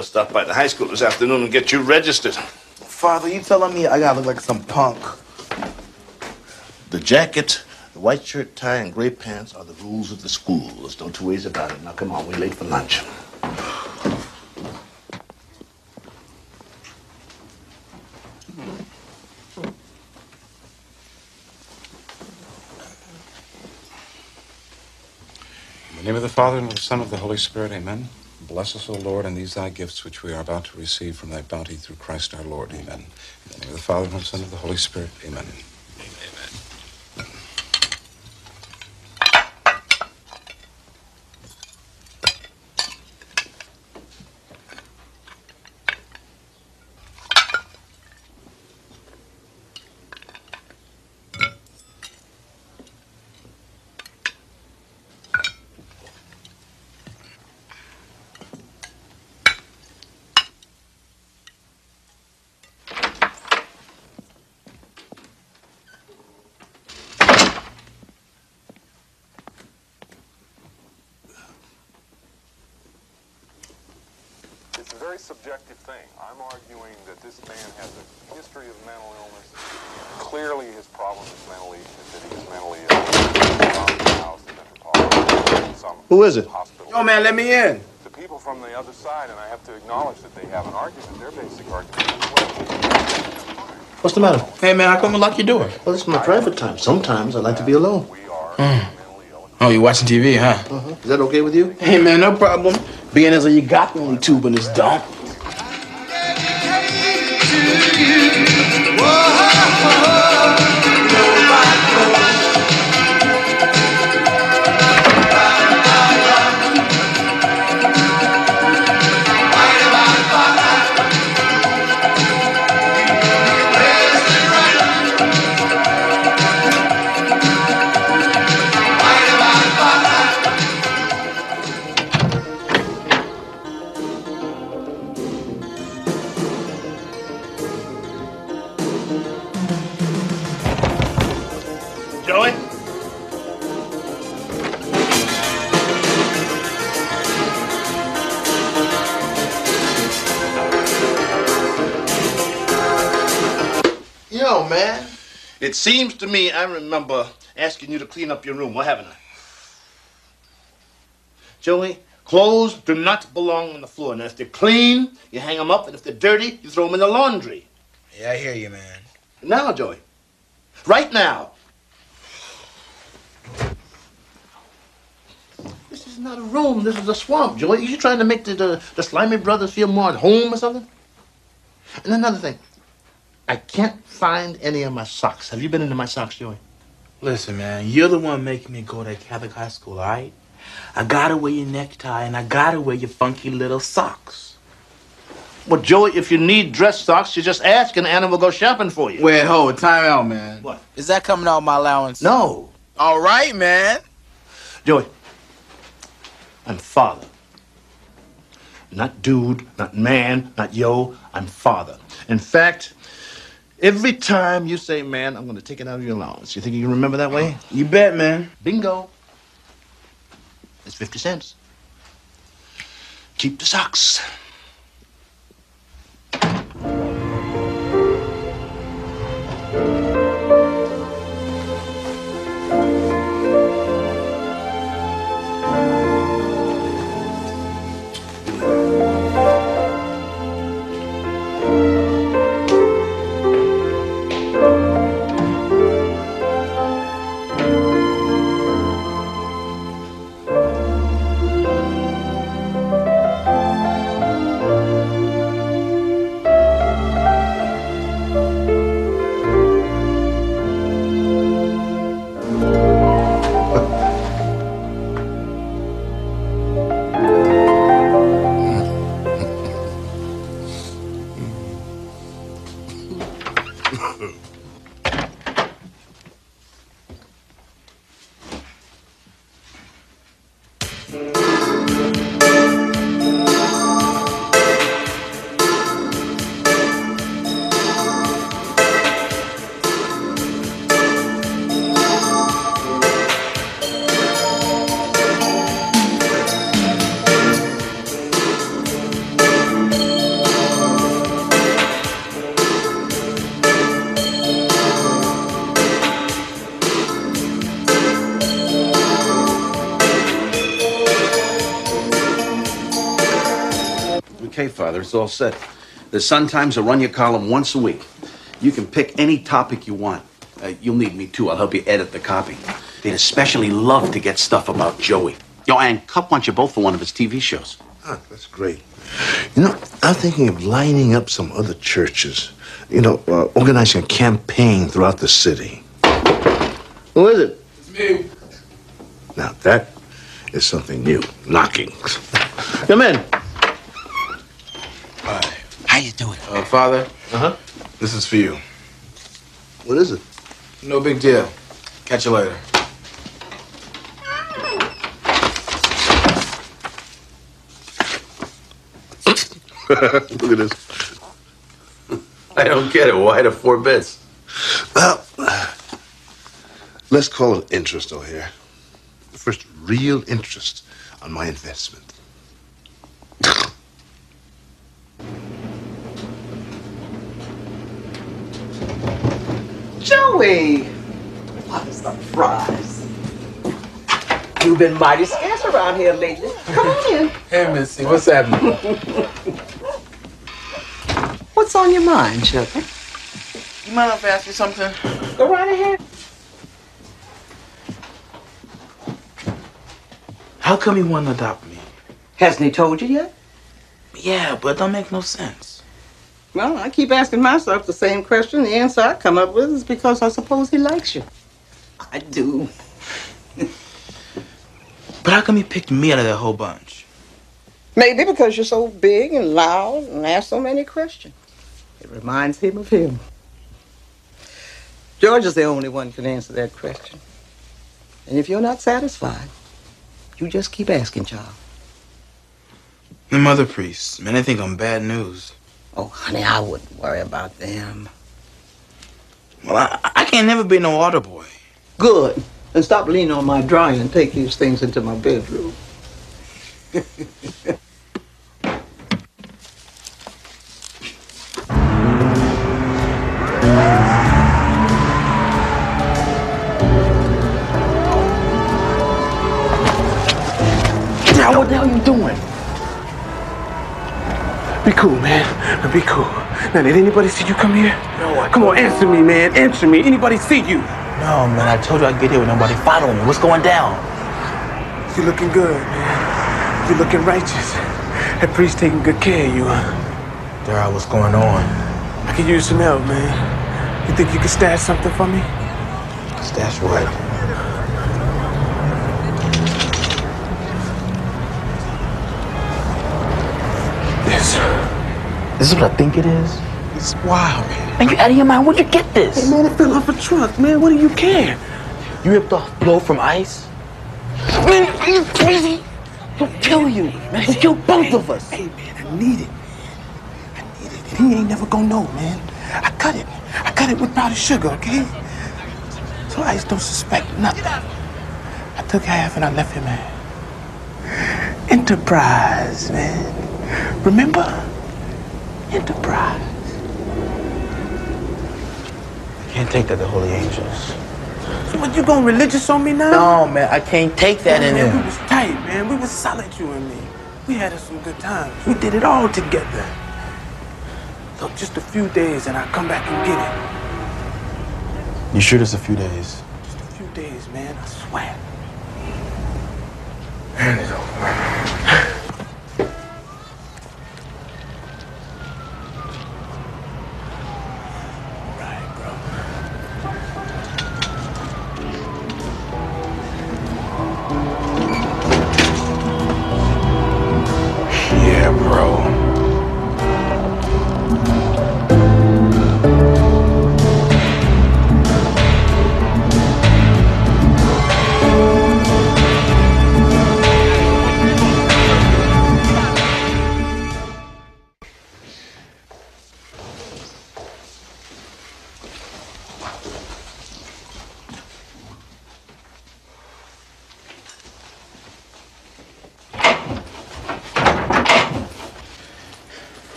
We'll stop by the high school this afternoon and get you registered. Father, you telling me I gotta look like some punk? The jacket, the white shirt, tie, and gray pants are the rules of the school. There's no two ways about it. Now, come on, we're late for lunch. In the name of the Father, and of the Son, and of the Holy Spirit, amen. Bless us, O Lord, and these thy gifts which we are about to receive from thy bounty through Christ our Lord, amen. In the name of the Father, and of the Son, and of the Holy Spirit, amen. It's a very subjective thing. I'm arguing that this man has a history of mental illness. Clearly, his problem is mentally that he is mentally ill. Found in the house in Metropolitan, some Who is it? Yo, man, let me in. The people from the other side, and I have to acknowledge that they have an argument. Their basic argument is well. What's the matter? Hey, man, how come you lock your door? Well, it's my private time. Sometimes I like to be alone. Mm. Oh, you watching TV, huh? Uh-huh. Is that okay with you? Hey, man, no problem. Being as though you got the only tube in this dump. Joey? Seems to me I remember asking you to clean up your room. What haven't I? Joey, clothes do not belong on the floor. Now, if they're clean, you hang them up, and if they're dirty, you throw them in the laundry. Yeah, I hear you, man. Now, Joey. Right now. This is not a room. This is a swamp, Joey. Are you trying to make the, the, the Slimy Brothers feel more at home or something? And another thing. I can't find any of my socks. Have you been into my socks, Joey? Listen, man, you're the one making me go to Catholic high school, all right? I gotta wear your necktie and I gotta wear your funky little socks. Well, Joey, if you need dress socks, you just ask and Anna will go shopping for you. Wait, hold, time out, man. What? Is that coming out of my allowance? No. All right, man. Joey, I'm father. Not dude, not man, not yo. I'm father. In fact, every time you say man, I'm going to take it out of your allowance. You think you can remember that way? Oh, you bet, man. Bingo. It's 50 cents. Keep the socks. Okay, it's all set. The Sun Times will run your column once a week. You can pick any topic you want. Uh, you'll need me too. I'll help you edit the copy. They'd especially love to get stuff about Joey. Yo, and Kup wants you both for one of his TV shows. Ah, that's great. You know, I'm thinking of lining up some other churches. You know, uh, organizing a campaign throughout the city. Who is it? It's me. Now, that is something new. Knocking. Come in. How you doing? Uh, father. Uh huh. This is for you. What is it? No big deal. Catch you later. [laughs] Look at this. I don't get it. Why the four bits? Well, let's call it interest, O'Hare. The first real interest on my investment. [laughs] Joey! What a surprise. You've been mighty scarce around here lately. Come on in. Hey, Missy, what's happening? [laughs] What's on your mind, sugar? You mind if I ask you something? Go right ahead. How come you want to adopt me? Hasn't he told you yet? Yeah, but it don't make no sense. Well, I keep asking myself the same question. The answer I come up with is because I suppose he likes you. I do. [laughs] But how come you picked me out of that whole bunch? Maybe because you're so big and loud and ask so many questions. It reminds him of him. George is the only one who can answer that question. And if you're not satisfied, you just keep asking, child. The mother priests, man, I think I'm bad news. Oh, honey, I wouldn't worry about them. Well, I, I can't never be no water boy. Good. And stop leaning on my dryer and take these things into my bedroom. [laughs] cool, man. Now, be cool. Now, did anybody see you come here? No, I Come on, answer me, man. Answer me. Anybody see you? No, man, I told you I'd get here with nobody following me. What's going down? You looking good, man. You looking righteous. That priest taking good care of you. Daryl, what's going on? I could use some help, man. You think you could stash something for me? Stash what? This. Is what I think it is. It's wild, man. Man, you out of your mind? Where'd you get this? Hey, man, it fell off a truck, man. What do you care? You ripped off blow from ice? Man, are you crazy? He'll kill you. Man, he'll kill both of us. Hey, man, I need it. Man. I need it. And he ain't never gonna know, man. I cut it. I cut it with powdered sugar, okay? So Ice don't suspect nothing. I took half and I left him half. Enterprise, man. Remember? Enterprise. I can't take that to holy angels. So what, you going religious on me now? No, man, I can't take that oh, in man, there. We was tight, man. We was solid, you and me. We had us some good times. We did it all together. So just a few days and I'll come back and get it. You sure it's a few days? Just a few days, man. I swear. Hand it over.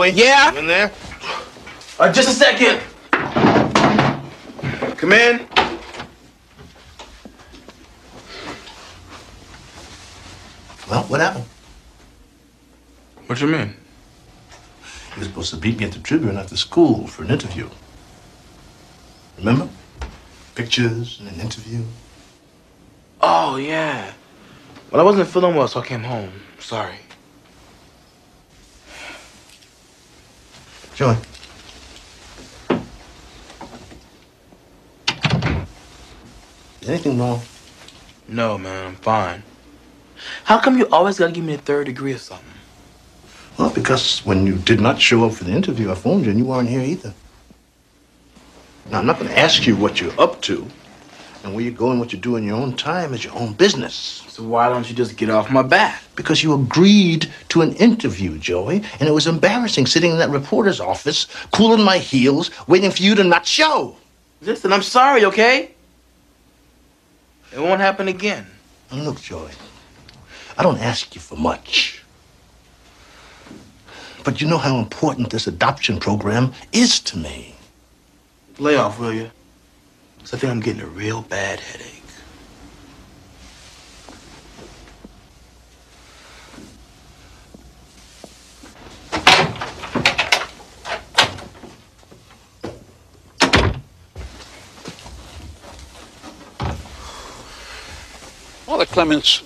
Joey? Yeah? You in there? Uh, just a second. Come in. Well, what happened? What you mean? You were supposed to meet me at the Tribune after school for an interview. Remember? Pictures and an interview. Oh, yeah. Well, I wasn't feeling well, so I came home. Sorry. Joey. Anything wrong? No, man, I'm fine. How come you always gotta give me a third degree or something? Well, because when you did not show up for the interview, I phoned you and you weren't here either. Now, I'm not going to ask you what you're up to and where you're going, what you do in your own time is your own business. So why don't you just get off my back? Because you agreed to an interview, Joey, and it was embarrassing sitting in that reporter's office, cooling my heels, waiting for you to not show. Listen, I'm sorry, okay? It won't happen again. And look, Joey, I don't ask you for much. But you know how important this adoption program is to me. Lay off, will you? 'Cause I think I'm getting a real bad headache. Father Clements,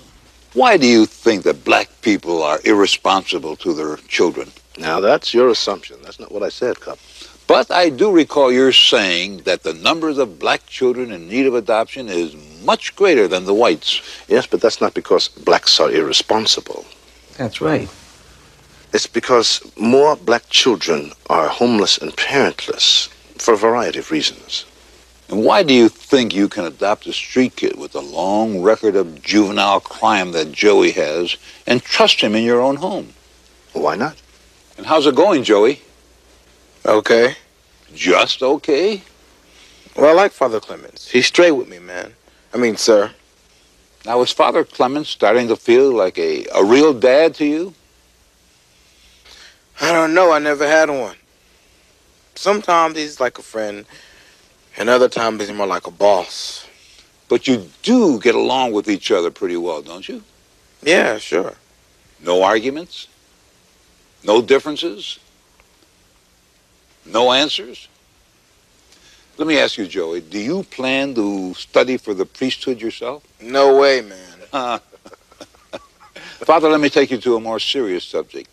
why do you think that black people are irresponsible to their children? Now, that's your assumption. That's not what I said, Kup. But I do recall your saying that the numbers of black children in need of adoption is much greater than the whites. Yes, but that's not because blacks are irresponsible. That's right. It's because more black children are homeless and parentless for a variety of reasons. And why do you think you can adopt a street kid with a long record of juvenile crime that Joey has and trust him in your own home? Why not? And how's it going, Joey? Okay. Just okay? Well, I like Father Clements. He's straight with me, man. I mean, sir. Now, is Father Clements starting to feel like a, a real dad to you? I don't know. I never had one. Sometimes he's like a friend, and other times he's more like a boss. But you do get along with each other pretty well, don't you? Yeah, sure. No arguments? No differences? No answers? Let me ask you, Joey, do you plan to study for the priesthood yourself? No way, man. [laughs] Father, let me take you to a more serious subject.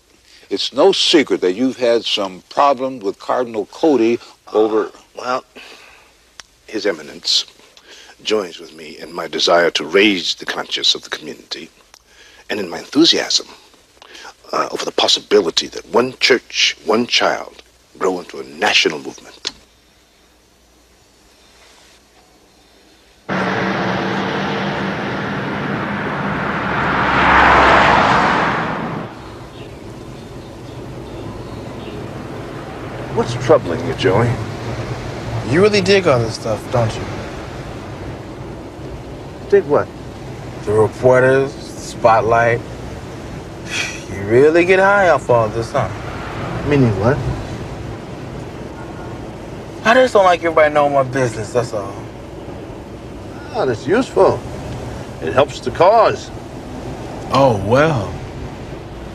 It's no secret that you've had some problem with Cardinal Cody over. Well, His Eminence joins with me in my desire to raise the conscience of the community and in my enthusiasm uh, over the possibility that one church, one child grow into a national movement. What's troubling you, Joey? You really dig all this stuff, don't you? Dig what? The reporters, the spotlight. [sighs] You really get high off all this, huh? Meaning what? I just don't like everybody knowing my business, that's all. Ah, that's useful. It helps the cause. Oh, well.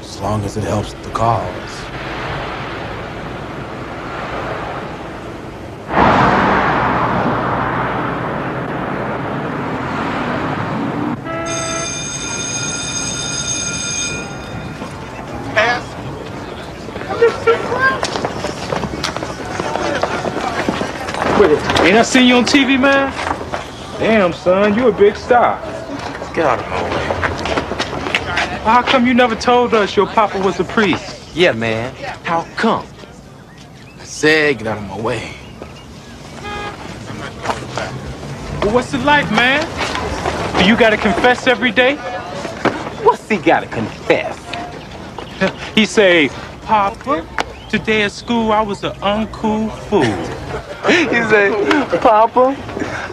As long as it helps the cause. Quit it. Ain't I seen you on TV, man? Damn, son, you a big star. Get out of my way. How come you never told us your papa was a priest? Yeah, man. How come? I said get out of my way. Well, what's it like, man? Do you gotta confess every day? What's he gotta confess? [laughs] he say, Papa, today at school I was an uncool fool. He said, Papa,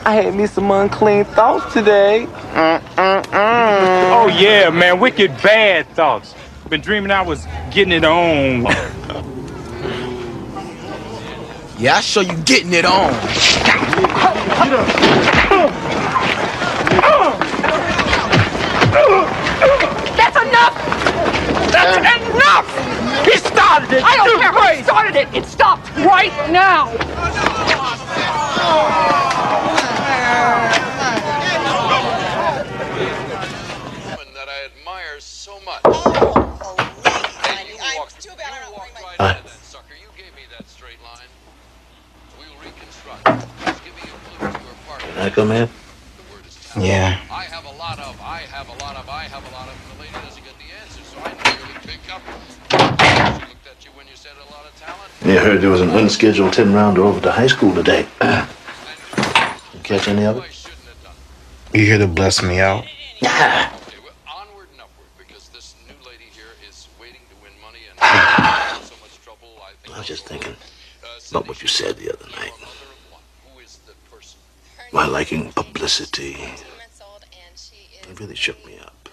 I had me some unclean thoughts today. Oh yeah, man, wicked bad thoughts. Been dreaming I was getting it on. Yeah, I show you getting it on. That's enough! That's enough! He started it! I don't care who started it! It stopped right now! Can I come in? Yeah. I have a lot of, I have a lot of, I have a lot of. The lady doesn't get the answer, so I nearly pick up. She looked at you when you said a lot of talent. Yeah, I heard there was an unscheduled 10 rounder over to high school today. [clears throat] You catch any of it? You here to bless me out? [sighs] I was just thinking about what you said the other night. My liking publicity. It really shook me up.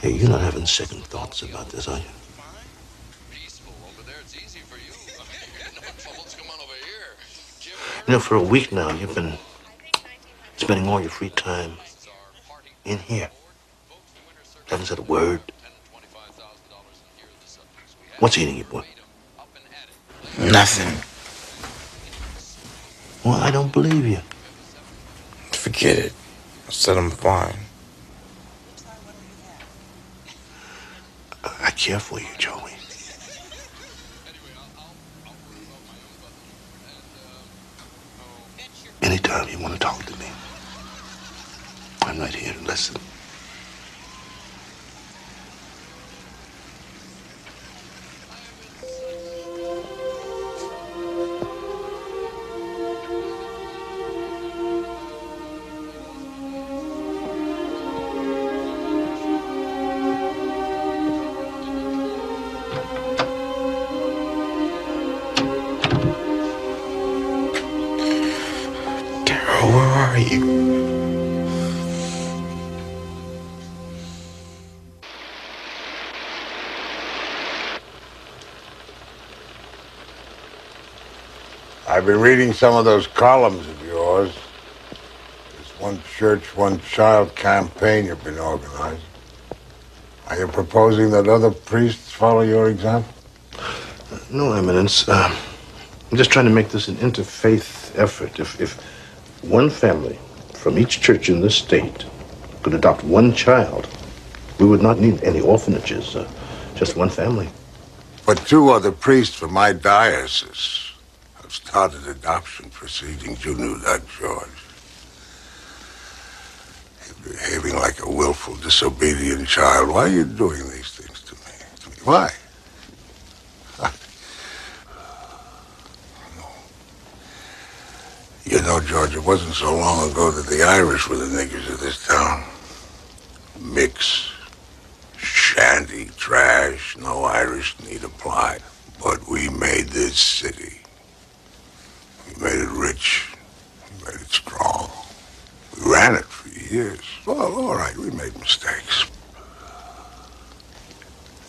Hey, you're not having second thoughts about this, are you? You know, for a week now, you've been spending all your free time in here. Haven't said a word. What's eating you, boy? Nothing. Well, I don't believe you. Forget it. I said I'm fine. I care for you, Joey. Anytime you want to talk to me, I'm right here to listen. I've been reading some of those columns of yours. This one church, one child campaign you've been organizing. Are you proposing that other priests follow your example? No, Eminence. Uh, I'm just trying to make this an interfaith effort. If, if one family from each church in this state could adopt one child, we would not need any orphanages. Uh, just one family. But two other priests from my diocese have started adoption proceedings. You knew that, George. Behaving like a willful, disobedient child. Why are you doing these things to me? To me? Why? [laughs] You know, George, it wasn't so long ago that the Irish were the niggers of this town. Mix, shanty, trash, no Irish need apply. But we made this city. We made it rich. We made it strong. We ran it for years. Well, all right, we made mistakes.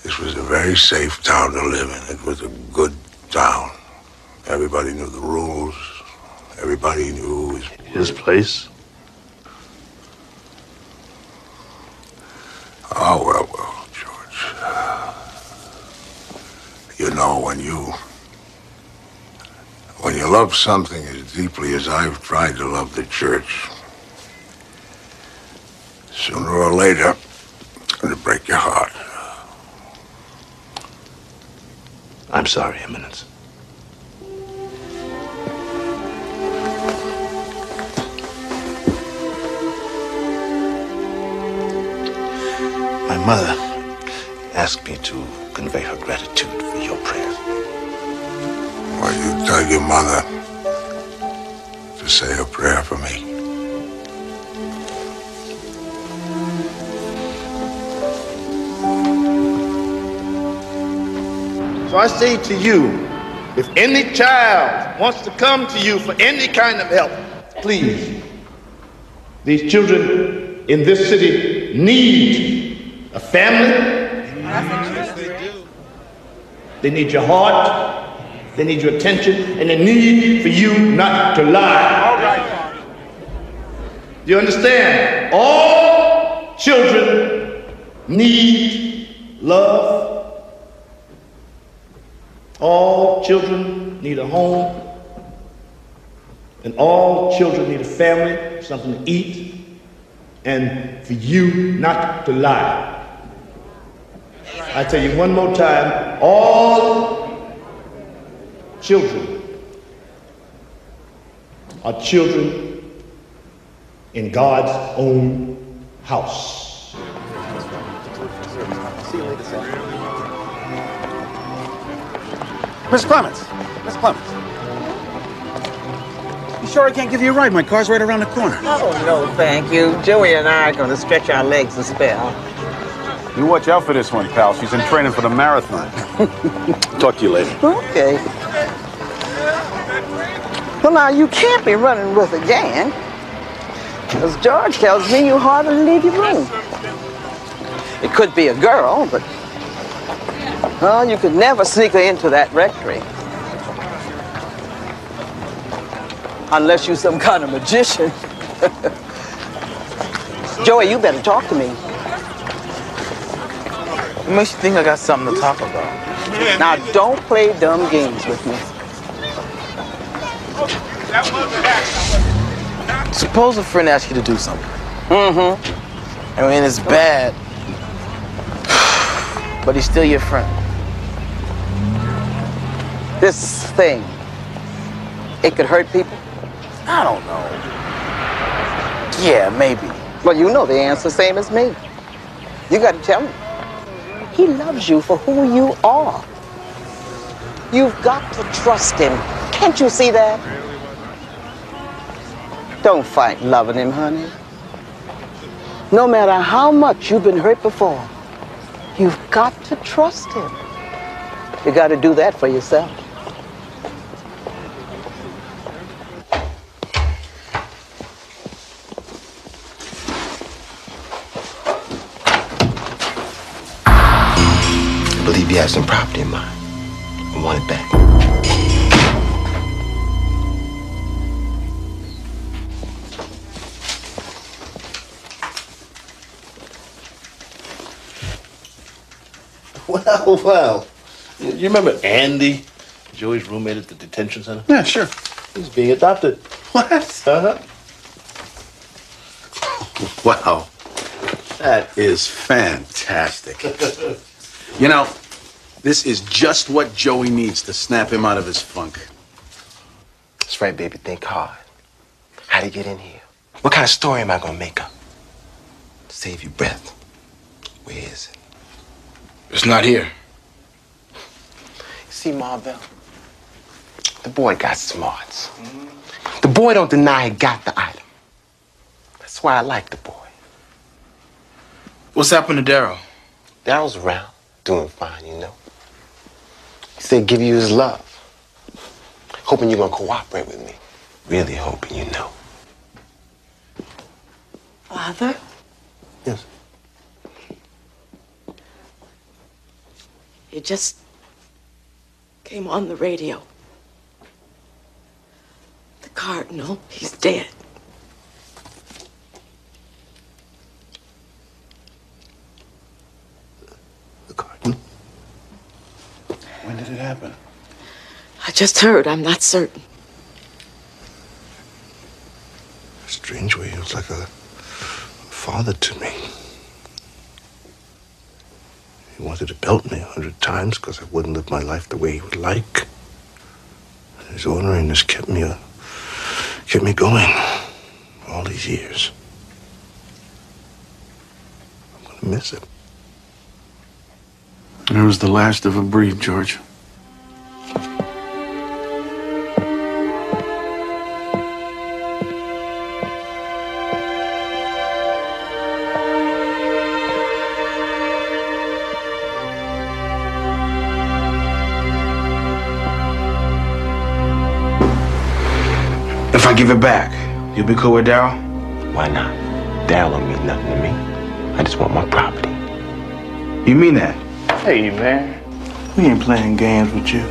This was a very safe town to live in. It was a good town. Everybody knew the rules. Everybody knew his, his place. Oh, well, well, George. You know, when you. When you love something as deeply as I've tried to love the church, sooner or later, to break your heart. I'm sorry, Eminence. My mother asked me to convey her gratitude for your prayers. Will you tell your mother to say a prayer for me? I say to you, if any child wants to come to you for any kind of help, please. These children in this city need a family. They need your heart. They need your attention. And they need for you not to lie. Do you understand? All children need love. All children need a home. And all children need a family, something to eat, and for you not to lie. I tell you one more time all children are children in God's own house. Miss Clements. Miss Clements. You sure I can't give you a ride? My car's right around the corner. Oh, no, thank you. Joey and I are going to stretch our legs a spell. You watch out for this one, pal. She's in training for the marathon. [laughs] Talk to you later. Okay. Well, now, you can't be running with a gang. Because George tells me you hardly leave your room. It could be a girl, but, well, you could never sneak her into that rectory. Unless you're some kind of magician. [laughs] Joey, you better talk to me. What makes you think I got something to talk about? Now, don't play dumb games with me. Suppose a friend asks you to do something. Mm-hmm. I mean, it's bad, [sighs] but he's still your friend. This thing, it could hurt people? I don't know. Yeah, maybe. Well, you know the answer, same as me. You got to tell him. He loves you for who you are. You've got to trust him. Can't you see that? Don't fight loving him, honey. No matter how much you've been hurt before, you've got to trust him. You got to do that for yourself. I have some property in mind. I want it back. Well, well. You remember Andy, Joey's roommate at the detention center? Yeah, sure. He's being adopted. What? Uh-huh. Wow. That is fantastic. You know, This is just what Joey needs to snap him out of his funk. That's right, baby. Think hard. How to get in here? What kind of story am I gonna make up? To save your breath. Where is it? It's not here. See, Marvell? The boy got smarts. The boy don't deny he got the item. That's why I like the boy. What's happened to Daryl? Daryl's around, doing fine, you know. He said give you his love. Hoping you're gonna cooperate with me. Really hoping you know. Father? Yes. It just came on the radio. The Cardinal, he's dead. When did it happen? I just heard, I'm not certain. Strange way, he was like a father to me. He wanted to belt me a hundred times because I wouldn't live my life the way he would like. His orneriness kept me, uh, kept me going all these years. I'm gonna miss him. It was the last of a breed, George. If I give it back, you'll be cool with Daryl? Why not? Daryl don't mean nothing to me. I just want my property. You mean that? Hey, man. We ain't playing games with you.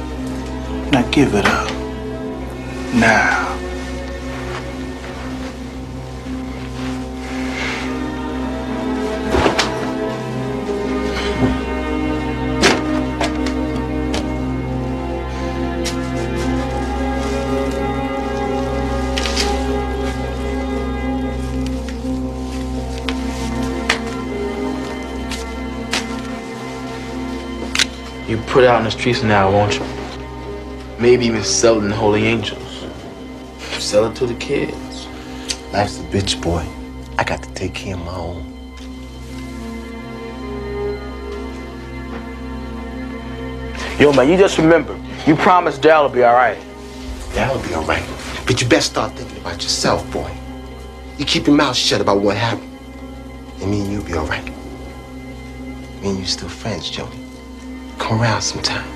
Now give it up. Now. Put it out in the streets now, won't you? Maybe even sell it in the Holy Angels. Sell it to the kids. Life's a bitch, boy. I got to take care of my own. Yo, man, you just remember, you promised Daryl will be all right. That'll be all right. But you best start thinking about yourself, boy. You keep your mouth shut about what happened. And me and you'll be all right. Me and you still friends, Jody. Come around sometime. [sighs]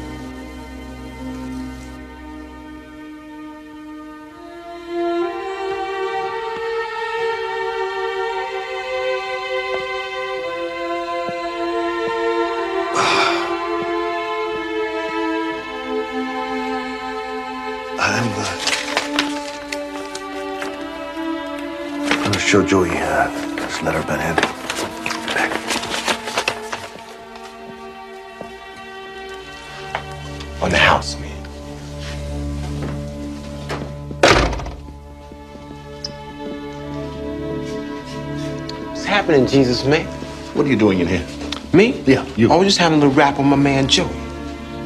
Show Joey uh, this letter about happening, Jesus, man? What are you doing in here? Me? Yeah, you. Oh, I was just having a little rap with my man Joey.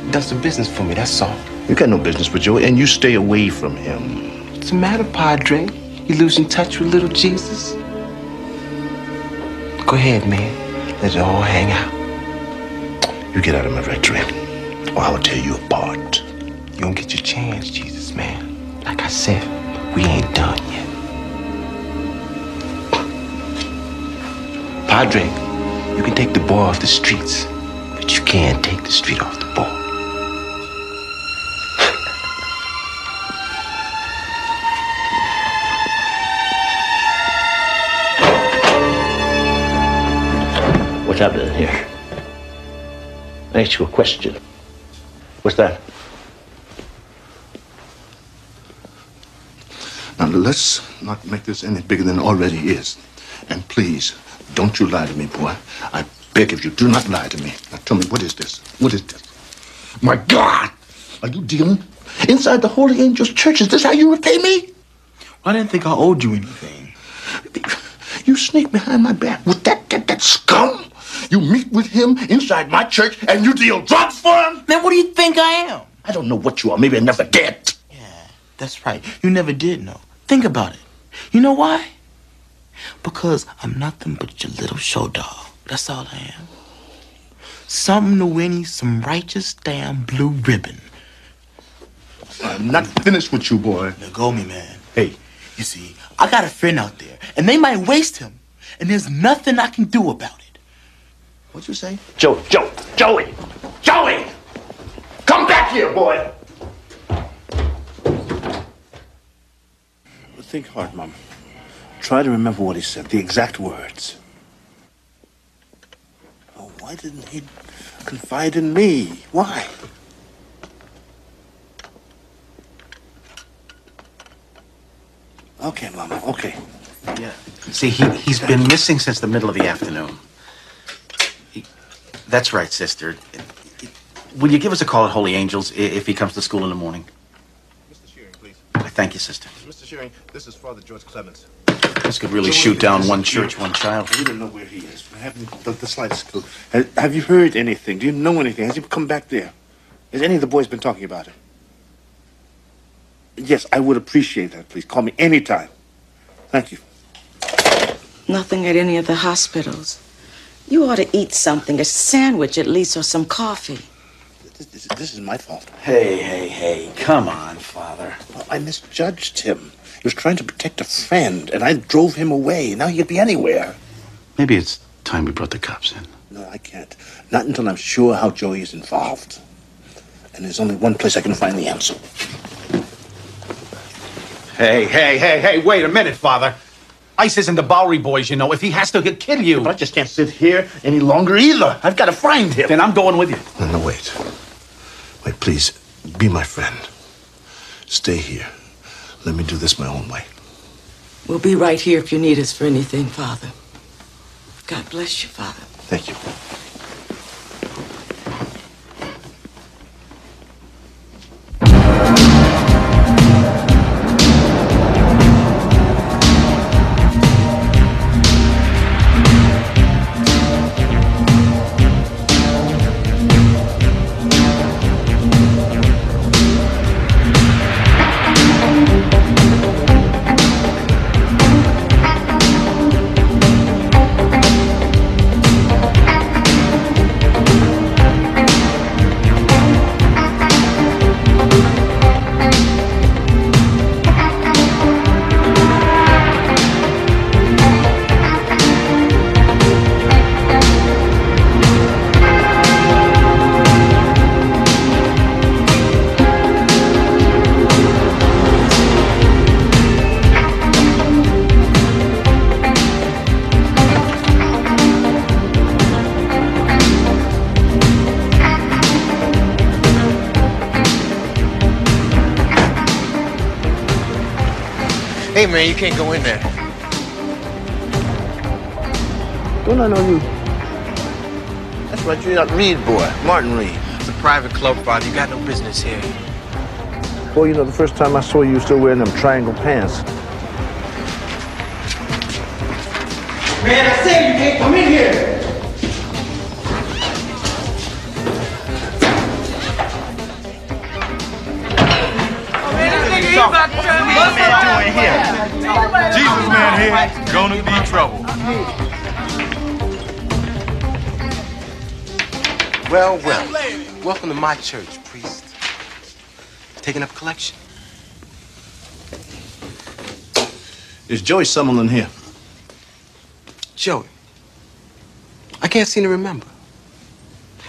He does some business for me, that's all. You got no business with Joey, and you stay away from him. What's the matter, Padre? You losing touch with little Jesus? Go ahead, man. Let it all hang out. You get out of my rectory, or I will tear you apart. You don't get your chance, Jesus, Padre, you can take the boy off the streets, but you can't take the street off the boy. What's happening here? I asked you a question. What's that? Now let's not make this any bigger than it already is. And please, don't you lie to me, boy. I beg of you, do not lie to me. Now tell me, what is this? What is this? My God! Are you dealing inside the Holy Angels Church? Is this how you repay me? I didn't think I owed you anything. You sneak behind my back with that, that, that scum? You meet with him inside my church and you deal drugs for him? Then what do you think I am? I don't know what you are. Maybe I never did. Yeah, that's right. You never did know. Think about it. You know why? Because I'm nothing but your little show dog. That's all I am. Something to win you some righteous damn blue ribbon. I'm not finished with you, boy. Now go me, man. Hey, you see, I got a friend out there, and they might waste him, and there's nothing I can do about it. What'd you say? Joe, Joe, Joey, Joey! Come back here, boy. Think hard, Mom. Try to remember what he said, the exact words. Oh, why didn't he confide in me? Why? Okay, Mama, okay. Yeah. See, he, he's been missing since the middle of the afternoon. He- that's right, sister. Will you give us a call at Holy Angels if he comes to school in the morning? Mr. Shearing, please. Thank you, sister. Mr. Shearing, this is Father George Clements. This could really shoot down one church, one child. We don't know where he is. We haven't the, the slightest clue. Have, have you heard anything? Do you know anything? Has he come back there? Has any of the boys been talking about him? Yes, I would appreciate that, please. Call me anytime. Thank you. Nothing at any of the hospitals. You ought to eat something, a sandwich at least, or some coffee. This, this, this is my fault. Hey, hey, hey. Come on, Father. Well, I misjudged him. He was trying to protect a friend, and I drove him away. Now he could be anywhere. Maybe it's time we brought the cops in. No, I can't. Not until I'm sure how Joey is involved. And there's only one place I can find the answer. Hey, hey, hey, hey, wait a minute, Father. Ice isn't the Bowery Boys, you know. If he has to get- kill you. But I just can't sit here any longer either. I've got to find him. Then I'm going with you. No, no, wait. Wait, please, be my friend. Stay here. Let me do this my own way. We'll be right here if you need us for anything, Father. God bless you, Father. Thank you. Man, you can't go in there. Don't I know you? That's right, you're not Reed boy, Martin Reed. It's a private club, Father. You got no business here. Boy, you know, the first time I saw you, you were still wearing them triangle pants. Man, I said you can't come in here. Gonna be trouble. Well, well. Welcome to my church, priest. Taking up collection. Is Joey Summerlin here? Joey. I can't seem to remember.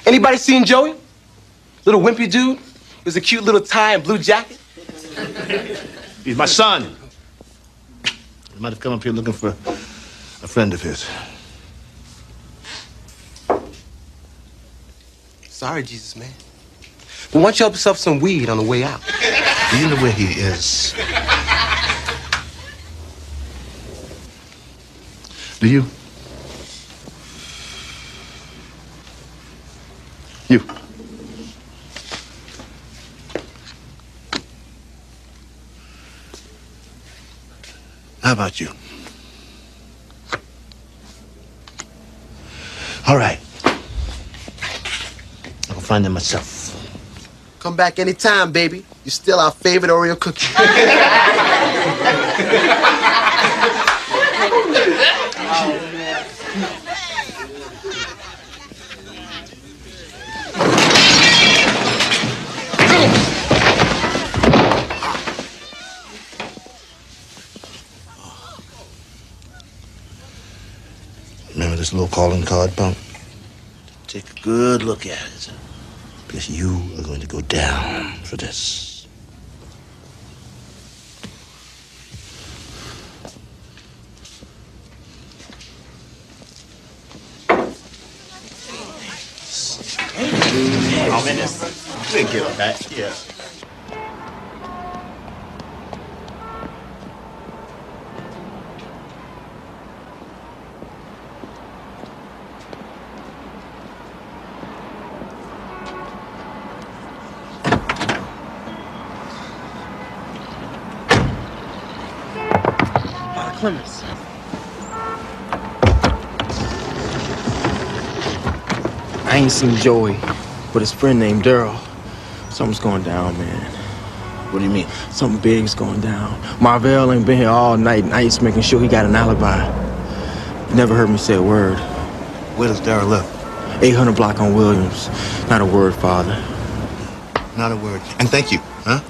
Anybody seen Joey? Little wimpy dude with a cute little tie and blue jacket? He's my son. He might have come up here looking for a friend of his. Sorry, Jesus man. But why don't you help yourself some weed on the way out? Do you know where he is? Do you? You. How about you? All right. I'll find them myself. Come back anytime, baby. You're still our favorite Oreo cookie. [laughs] [laughs] oh. This little calling card, punk? Take a good look at it. Because you are going to go down for this. I'm in this. We get on that. Yeah. Father Clements. I ain't seen Joey, but his friend named Daryl. Something's going down, man. What do you mean? Something big's going down. Marvell ain't been here all night, and I ain't making sure he got an alibi. Never heard me say a word. Where does Daryl live? 800 block on Williams. Not a word, Father. Not a word. And thank you, huh?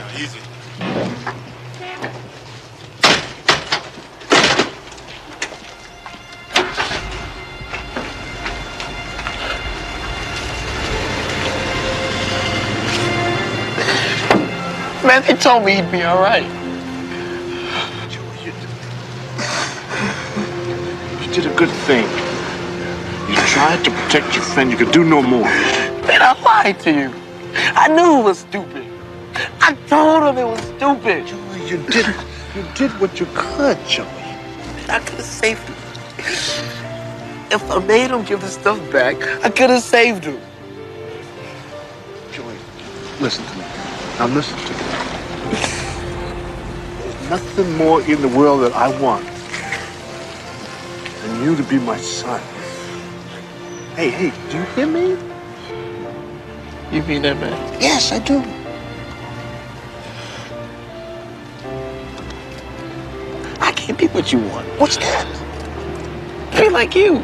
Now, easy. Man, they told me he'd be all right. You did a good thing. You tried to protect your friend. You could do no more. Man, I lied to you. I knew it was stupid. I told him it was stupid. Joey, you did you did what you could, Joey. I could have saved him. If I made him give the stuff back, I could have saved him. Joey, listen to me. Now listen to me. There's nothing more in the world that I want than you to be my son. Hey, hey, do you hear me? You mean that, man? Yes, I do. What you want. What's that? be like you.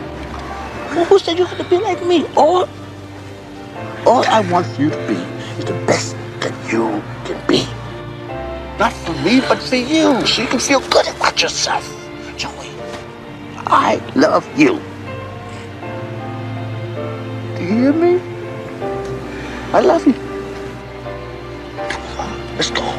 Well, who said you had to be like me? All, all I want for you to be is the best that you can be. Not for me, but for you, so you can feel good about yourself. Joey, I love you. Do you hear me? I love you. Come on, let's go.